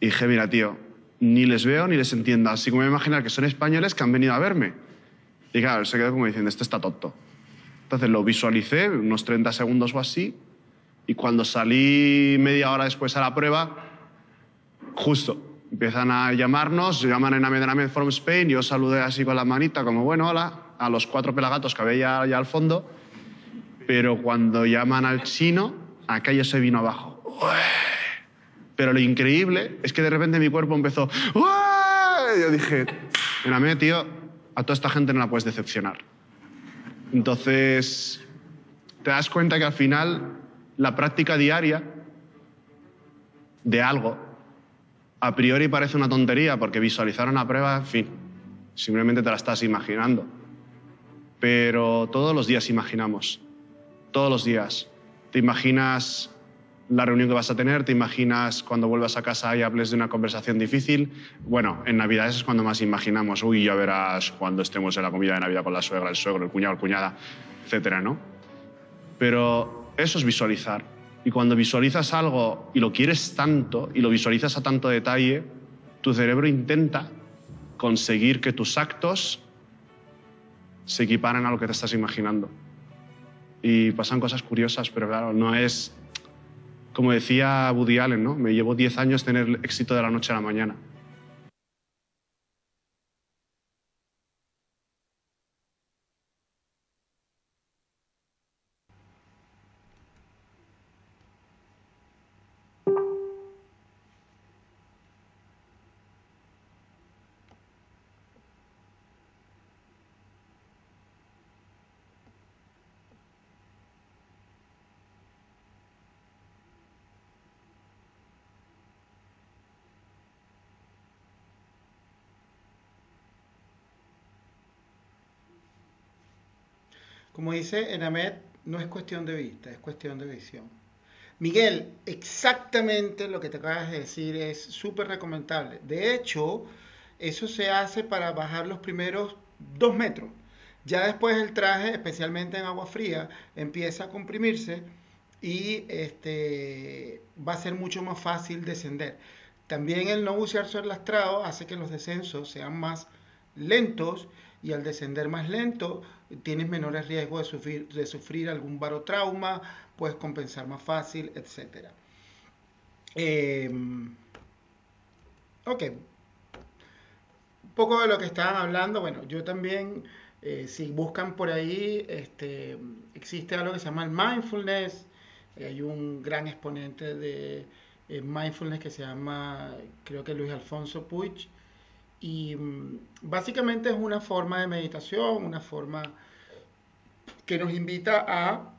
Y dije, mira, tío, ni les veo ni les entiendo. Así como me imaginar que son españoles que han venido a verme. Y claro, se quedó como diciendo, este está tonto. Entonces lo visualicé unos 30 segundos o así. Y cuando salí media hora después a la prueba, justo empiezan a llamarnos, llaman en Amed from Spain, yo saludé así con la manita, como bueno, hola, a los cuatro pelagatos que había ya, al fondo, pero cuando llaman al chino, aquello se vino abajo. Pero lo increíble es que de repente mi cuerpo empezó. Y yo dije, mírame, tío, a toda esta gente no la puedes decepcionar. Entonces, te das cuenta que al final la práctica diaria de algo, a priori parece una tontería porque visualizar una prueba, en fin, simplemente te la estás imaginando. Pero todos los días imaginamos, todos los días. Te imaginas la reunión que vas a tener, te imaginas cuando vuelvas a casa y hables de una conversación difícil. Bueno, en Navidades es cuando más imaginamos, uy, ya verás cuando estemos en la comida de Navidad con la suegra, el suegro, el cuñado, la cuñada, etcétera, ¿no? Pero eso es visualizar. Y cuando visualizas algo y lo quieres tanto y lo visualizas a tanto detalle, tu cerebro intenta conseguir que tus actos se equiparen a lo que te estás imaginando. Y pasan cosas curiosas, pero claro, no es como decía Woody Allen, ¿no? Me llevó 10 años tener éxito de la noche a la mañana. Como dice Enamet, no es cuestión de vista, es cuestión de visión. Miguel, exactamente lo que te acabas de decir es súper recomendable. De hecho, eso se hace para bajar los primeros dos metros. Ya después el traje, especialmente en agua fría, empieza a comprimirse y este, va a ser mucho más fácil descender. También el no bucear lastrado hace que los descensos sean más lentos y al descender más lento tienes menores riesgos de sufrir, de sufrir algún barotrauma, puedes compensar más fácil, etc. Em, ok. Un poco de lo que estaban hablando, bueno, yo también, eh, si buscan por ahí, este, existe algo que se llama el mindfulness, hay un gran exponente de eh, mindfulness que se llama, creo que Luis Alfonso Puig, y mm, básicamente es una forma de meditación, una forma que nos invita a,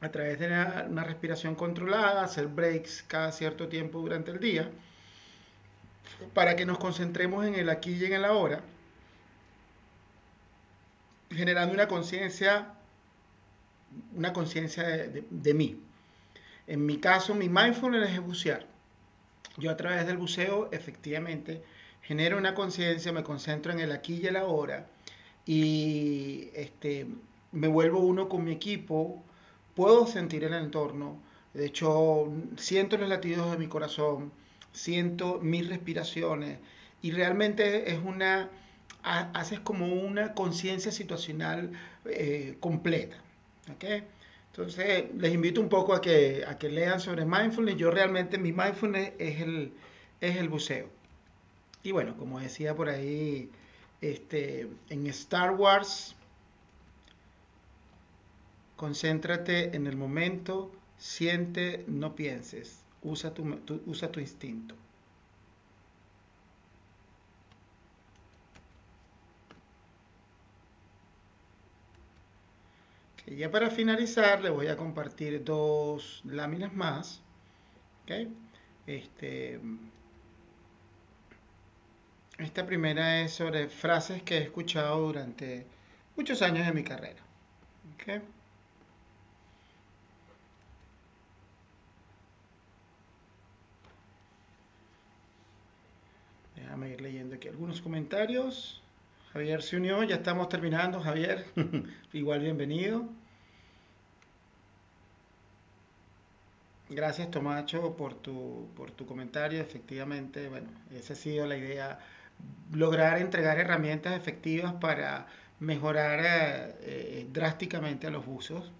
a través de una, respiración controlada, hacer breaks cada cierto tiempo durante el día, para que nos concentremos en el aquí y en el ahora, generando una conciencia, una conciencia de, de mí. En mi caso, mi mindfulness es bucear. Yo a través del buceo, efectivamente, genero una conciencia, me concentro en el aquí y el ahora y este, me vuelvo uno con mi equipo, puedo sentir el entorno, de hecho siento los latidos de mi corazón, siento mis respiraciones y realmente es una, haces como una conciencia situacional eh, completa. Entonces les invito un poco a que, a que lean sobre mindfulness. Yo realmente mi mindfulness es el, es el buceo. Y bueno, como decía por ahí, este, en Star Wars, concéntrate en el momento, siente, no pienses, usa tu, usa tu instinto. Ya para finalizar, les voy a compartir dos láminas más. ¿okay? Este, esta primera es sobre frases que he escuchado durante muchos años de mi carrera. Déjame ir leyendo aquí algunos comentarios. Javier se unió, ya estamos terminando, Javier. Igual bienvenido. Gracias Tomacho por tu, por tu comentario. Efectivamente, bueno, esa ha sido la idea, lograr entregar herramientas efectivas para mejorar eh, eh, drásticamente los buzos.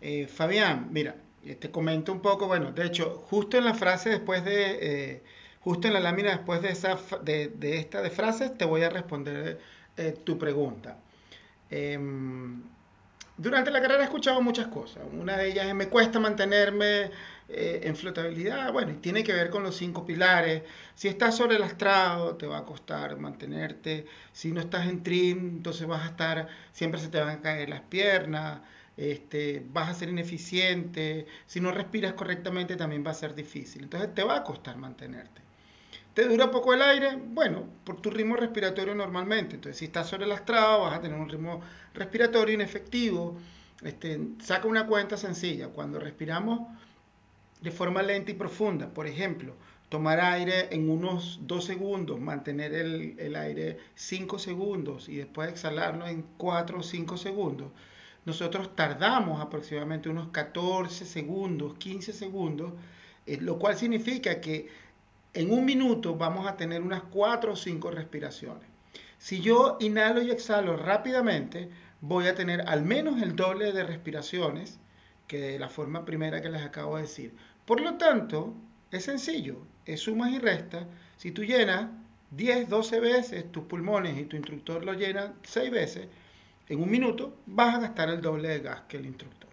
Eh, Fabián, mira, te comento un poco, bueno, de hecho, justo en la frase después de, justo en la lámina después de, esa, de, de esta de frases, te voy a responder tu pregunta. Em, durante la carrera he escuchado muchas cosas. Una de ellas es me cuesta mantenerme eh, en flotabilidad. Bueno, tiene que ver con los cinco pilares. Si estás sobre el te va a costar mantenerte. Si no estás en trim, entonces vas a estar, siempre se te van a caer las piernas. Este, vas a ser ineficiente. Si no respiras correctamente, también va a ser difícil. Entonces te va a costar mantenerte. ¿Te dura poco el aire? Bueno, por tu ritmo respiratorio normalmente. Entonces, si estás sobre el vas a tener un ritmo respiratorio inefectivo. Este, saca una cuenta sencilla. Cuando respiramos de forma lenta y profunda, por ejemplo, tomar aire en unos 2 segundos, mantener el, el aire 5 segundos y después exhalarlo en 4 o 5 segundos, nosotros tardamos aproximadamente unos 14 segundos, 15 segundos, eh, lo cual significa que en un minuto vamos a tener unas cuatro o cinco respiraciones. Si yo inhalo y exhalo rápidamente, voy a tener al menos el doble de respiraciones que de la forma primera que les acabo de decir. Por lo tanto, es sencillo, es sumas y restas. Si tú llenas 10, 12 veces tus pulmones y tu instructor lo llena 6 veces, en un minuto vas a gastar el doble de gas que el instructor.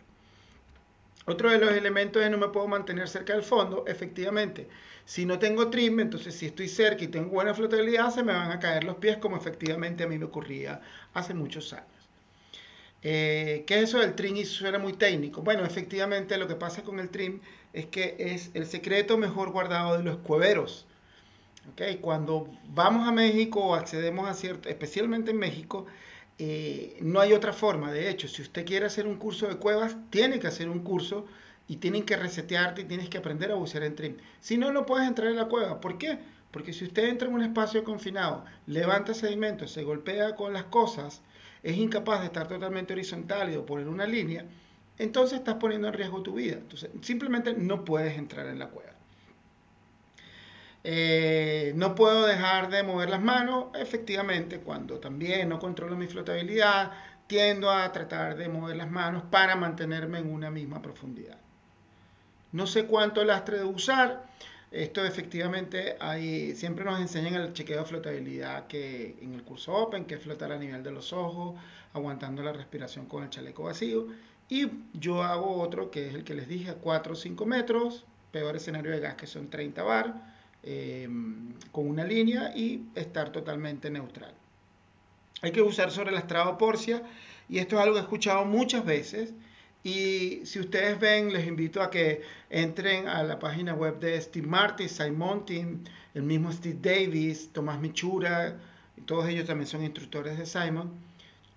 Otro de los elementos es no me puedo mantener cerca del fondo. Efectivamente, si no tengo trim, entonces si estoy cerca y tengo buena flotabilidad, se me van a caer los pies como efectivamente a mí me ocurría hace muchos años. Eh, ¿Qué es eso del trim? Y suena muy técnico. Bueno, efectivamente lo que pasa con el trim es que es el secreto mejor guardado de los cueveros. ¿Okay? Cuando vamos a México o accedemos a cierto, especialmente en México, eh, no hay otra forma. De hecho, si usted quiere hacer un curso de cuevas, tiene que hacer un curso y tienen que resetearte y tienes que aprender a bucear en trim. Si no, no puedes entrar en la cueva. ¿Por qué? Porque si usted entra en un espacio confinado, levanta sedimentos, se golpea con las cosas, es incapaz de estar totalmente horizontal y de poner una línea, entonces estás poniendo en riesgo tu vida. Entonces, simplemente no puedes entrar en la cueva. Eh, no puedo dejar de mover las manos. Efectivamente, cuando también no controlo mi flotabilidad, tiendo a tratar de mover las manos para mantenerme en una misma profundidad. No sé cuánto lastre de usar. Esto efectivamente hay, siempre nos enseñan el chequeo de flotabilidad que en el curso Open, que es flotar a nivel de los ojos, aguantando la respiración con el chaleco vacío. Y yo hago otro que es el que les dije, a 4 o 5 metros, peor escenario de gas que son 30 bar Em, con una línea y estar totalmente neutral. Hay que usar sobre la estrada porcia y esto es algo que he escuchado muchas veces y si ustedes ven les invito a que entren a la página web de Steve Martin, Simon Team, el mismo Steve Davis, Tomás Michura, todos ellos también son instructores de Simon.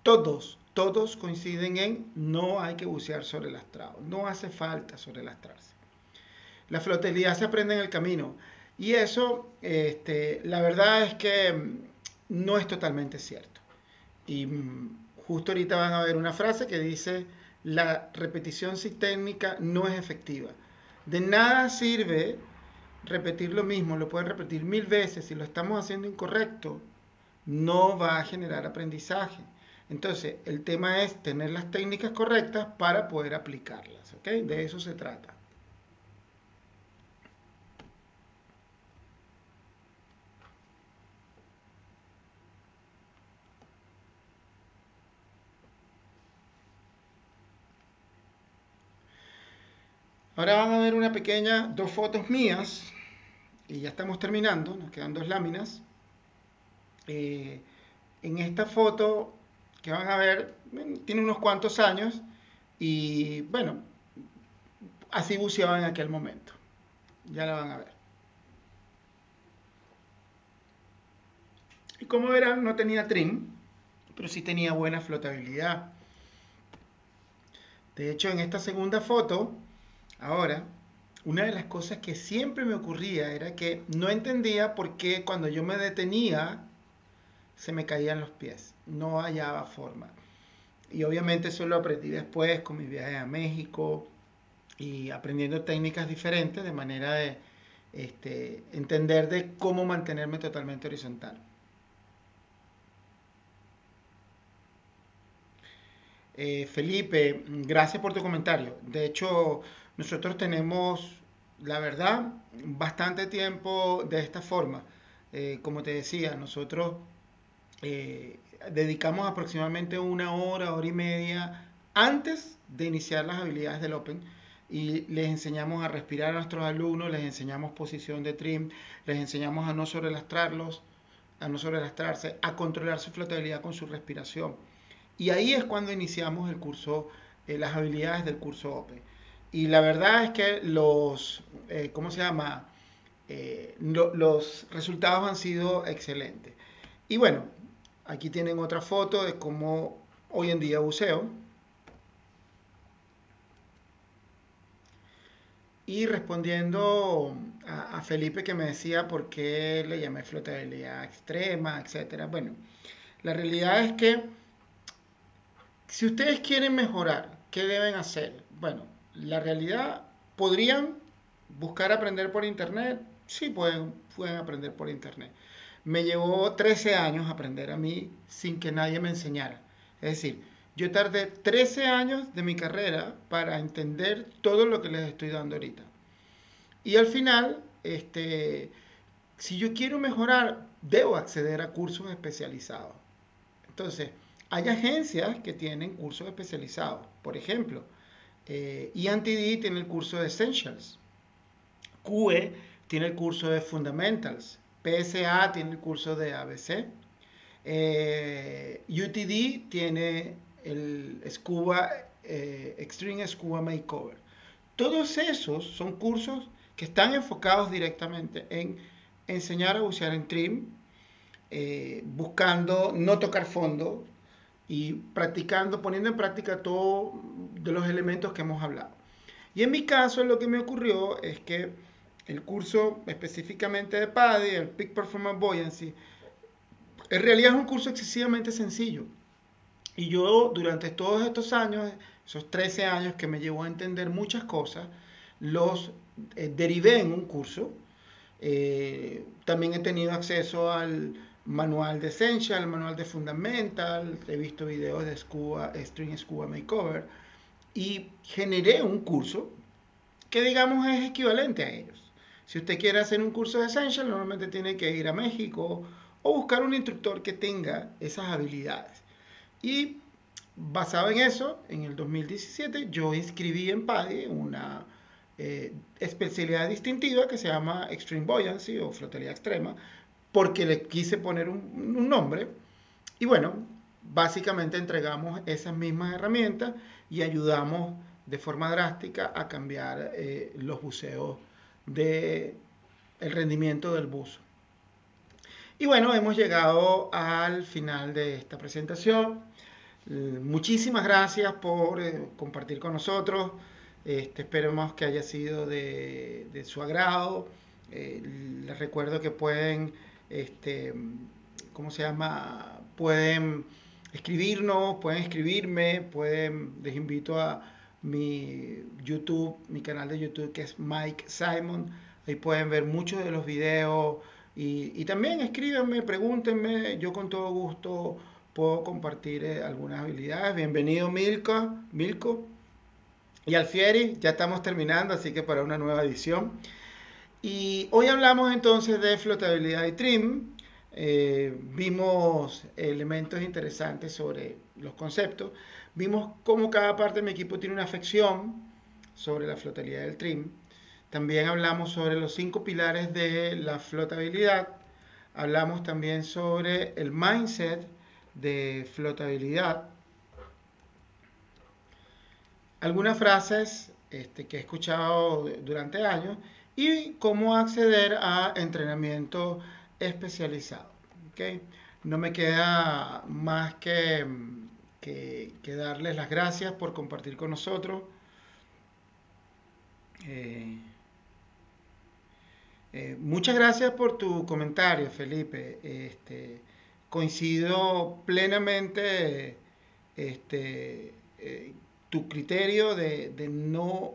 Todos, todos coinciden en no hay que bucear sobre el astrado, no hace falta sobre lastrarse. La flotabilidad se aprende en el camino. Y eso, este, la verdad es que mm, no es totalmente cierto. Y mm, justo ahorita van a ver una frase que dice, la repetición sin técnica no es efectiva. De nada sirve repetir lo mismo, lo puedes repetir mil veces, si lo estamos haciendo incorrecto, no va a generar aprendizaje. Entonces, el tema es tener las técnicas correctas para poder aplicarlas, ¿ok? De eso se trata. Ahora van a ver una pequeña, dos fotos mías, y ya estamos terminando, nos quedan dos láminas. Eh, en esta foto que van a ver, tiene unos cuantos años, y bueno, así buceaba en aquel momento. Ya la van a ver. Y como verán, no tenía trim, pero sí tenía buena flotabilidad. De hecho, en esta segunda foto, Ahora, una de las cosas que siempre me ocurría era que no entendía por qué cuando yo me detenía se me caían los pies, no hallaba forma. y obviamente eso lo aprendí después con mis viajes a México y aprendiendo técnicas diferentes de manera de este, entender de cómo mantenerme totalmente horizontal. Eh, Felipe, gracias por tu comentario. De hecho, nosotros tenemos, la verdad, bastante tiempo de esta forma. Eh, como te decía, nosotros eh, dedicamos aproximadamente una hora, hora y media antes de iniciar las habilidades del Open y les enseñamos a respirar a nuestros alumnos, les enseñamos posición de trim, les enseñamos a no sobrelastrarlos, a no sobrelastrarse, a controlar su flotabilidad con su respiración. Y ahí es cuando iniciamos el curso, eh, las habilidades del curso Open. Y la verdad es que los, eh, ¿cómo se llama? Los resultados han sido excelentes. Y bueno, aquí tienen otra foto de cómo hoy en día buceo. Y respondiendo a, Felipe que me decía por qué le llamé flotabilidad extrema, etcétera. Bueno, la realidad es que si ustedes quieren mejorar, ¿qué deben hacer? Bueno, la realidad, ¿podrían buscar aprender por internet? Sí, pueden, pueden aprender por internet. Me llevó 13 años aprender a mí sin que nadie me enseñara. Es decir, yo tardé 13 años de mi carrera para entender todo lo que les estoy dando ahorita. Y al final, este, si yo quiero mejorar, debo acceder a cursos especializados. Entonces, hay agencias que tienen cursos especializados. Por ejemplo, eh, ENTD tiene el curso de Essentials. QE tiene el curso de Fundamentals. PSA tiene el curso de ABC. Eh, UTD tiene el Scuba, eh, Extreme Scuba Makeover. Todos esos son cursos que están enfocados directamente en enseñar a bucear en trim, eh, buscando no tocar fondo y practicando, poniendo en práctica todos de los elementos que hemos hablado. Y en mi caso lo que me ocurrió es que el curso específicamente de PADI, el Peak Performance Buoyancy, en realidad es un curso excesivamente sencillo. Y yo durante todos estos años, esos 13 años que me llevó a entender muchas cosas, los eh, derivé en un curso. Eh, también he tenido acceso al manual de Essential, al manual de Fundamental, he visto videos de Scuba, String Scuba Makeover y generé un curso que digamos es equivalente a ellos. Si usted quiere hacer un curso de Essential, normalmente tiene que ir a México o buscar un instructor que tenga esas habilidades. Y basado en eso, en el 2017 yo inscribí en PADI una eh, especialidad distintiva que se llama Extreme Buoyancy o flotabilidad extrema, porque le quise poner un, nombre. Y bueno, básicamente entregamos esas mismas herramientas y ayudamos de forma drástica a cambiar eh, los buceos de el rendimiento del buzo. Y bueno, hemos llegado al final de esta presentación. Muchísimas gracias por eh, compartir con nosotros. Este, esperemos que haya sido de, su agrado. Eh, les recuerdo que pueden, este, ¿cómo se llama? Pueden escribirnos, pueden escribirme, pueden, les invito a mi YouTube, mi canal de YouTube que es Mike Simon. Ahí pueden ver muchos de los videos y, también escríbanme, pregúntenme, yo con todo gusto puedo compartir eh, algunas habilidades. Bienvenido Milko, Milko. Y Alfieri, ya estamos terminando, así que para una nueva edición. Y hoy hablamos entonces de flotabilidad y trim. Eh, vimos elementos interesantes sobre los conceptos. Vimos cómo cada parte de mi equipo tiene una afección sobre la flotabilidad del trim. También hablamos sobre los cinco pilares de la flotabilidad. Hablamos también sobre el mindset de flotabilidad algunas frases este, que he escuchado durante años y cómo acceder a entrenamiento especializado. ¿okay? No me queda más que, que, darles las gracias por compartir con nosotros. Eh, eh, muchas gracias por tu comentario, Felipe. Este, coincido plenamente este, eh, tu criterio de, de, no,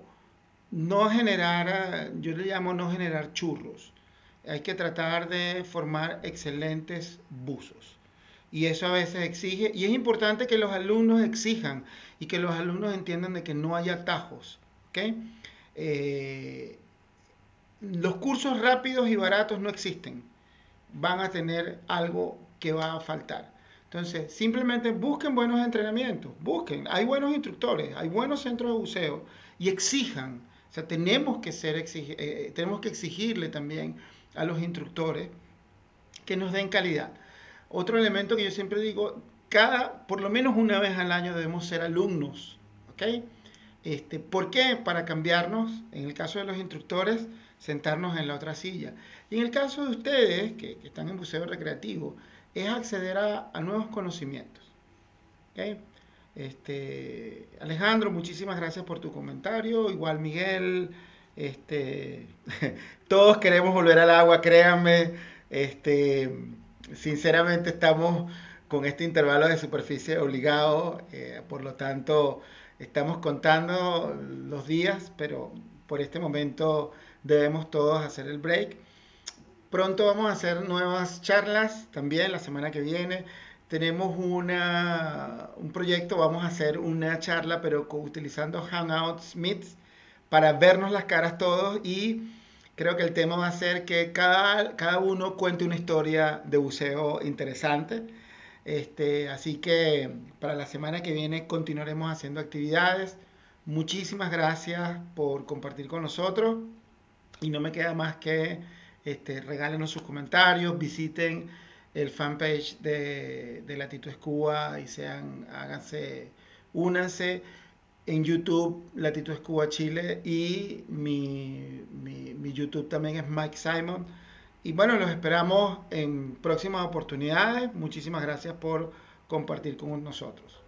no generar, yo le llamo no generar churros. Hay que tratar de formar excelentes buzos. Y eso a veces exige, y es importante que los alumnos exijan y que los alumnos entiendan de que no hay atajos. Eh, los cursos rápidos y baratos no existen. Van a tener algo que va a faltar. Entonces, simplemente busquen buenos entrenamientos, busquen. Hay buenos instructores, hay buenos centros de buceo y exijan. O sea, tenemos que, ser eh, tenemos que exigirle también a los instructores que nos den calidad. Otro elemento que yo siempre digo, cada, por lo menos una vez al año debemos ser alumnos. ¿ok? Este, ¿Por qué? Para cambiarnos, en el caso de los instructores, sentarnos en la otra silla. Y en el caso de ustedes, que, están en buceo recreativo, es acceder a, nuevos conocimientos. Este, Alejandro, muchísimas gracias por tu comentario. Igual Miguel, este, todos queremos volver al agua, créanme. Este, sinceramente estamos con este intervalo de superficie obligado, eh, por lo tanto estamos contando los días, pero por este momento debemos todos hacer el break. Pronto vamos a hacer nuevas charlas también la semana que viene. Tenemos una, un proyecto, vamos a hacer una charla, pero utilizando Hangouts Meets para vernos las caras todos y creo que el tema va a ser que cada, cada uno cuente una historia de buceo interesante. Este, así que para la semana que viene continuaremos haciendo actividades. Muchísimas gracias por compartir con nosotros y no me queda más que este, regálenos sus comentarios, visiten el fanpage de, de Latito Escuba y sean, háganse, únanse en YouTube Latito Escuba Chile y mi, mi, mi, YouTube también es Mike Simon. Y bueno, los esperamos en próximas oportunidades. Muchísimas gracias por compartir con nosotros.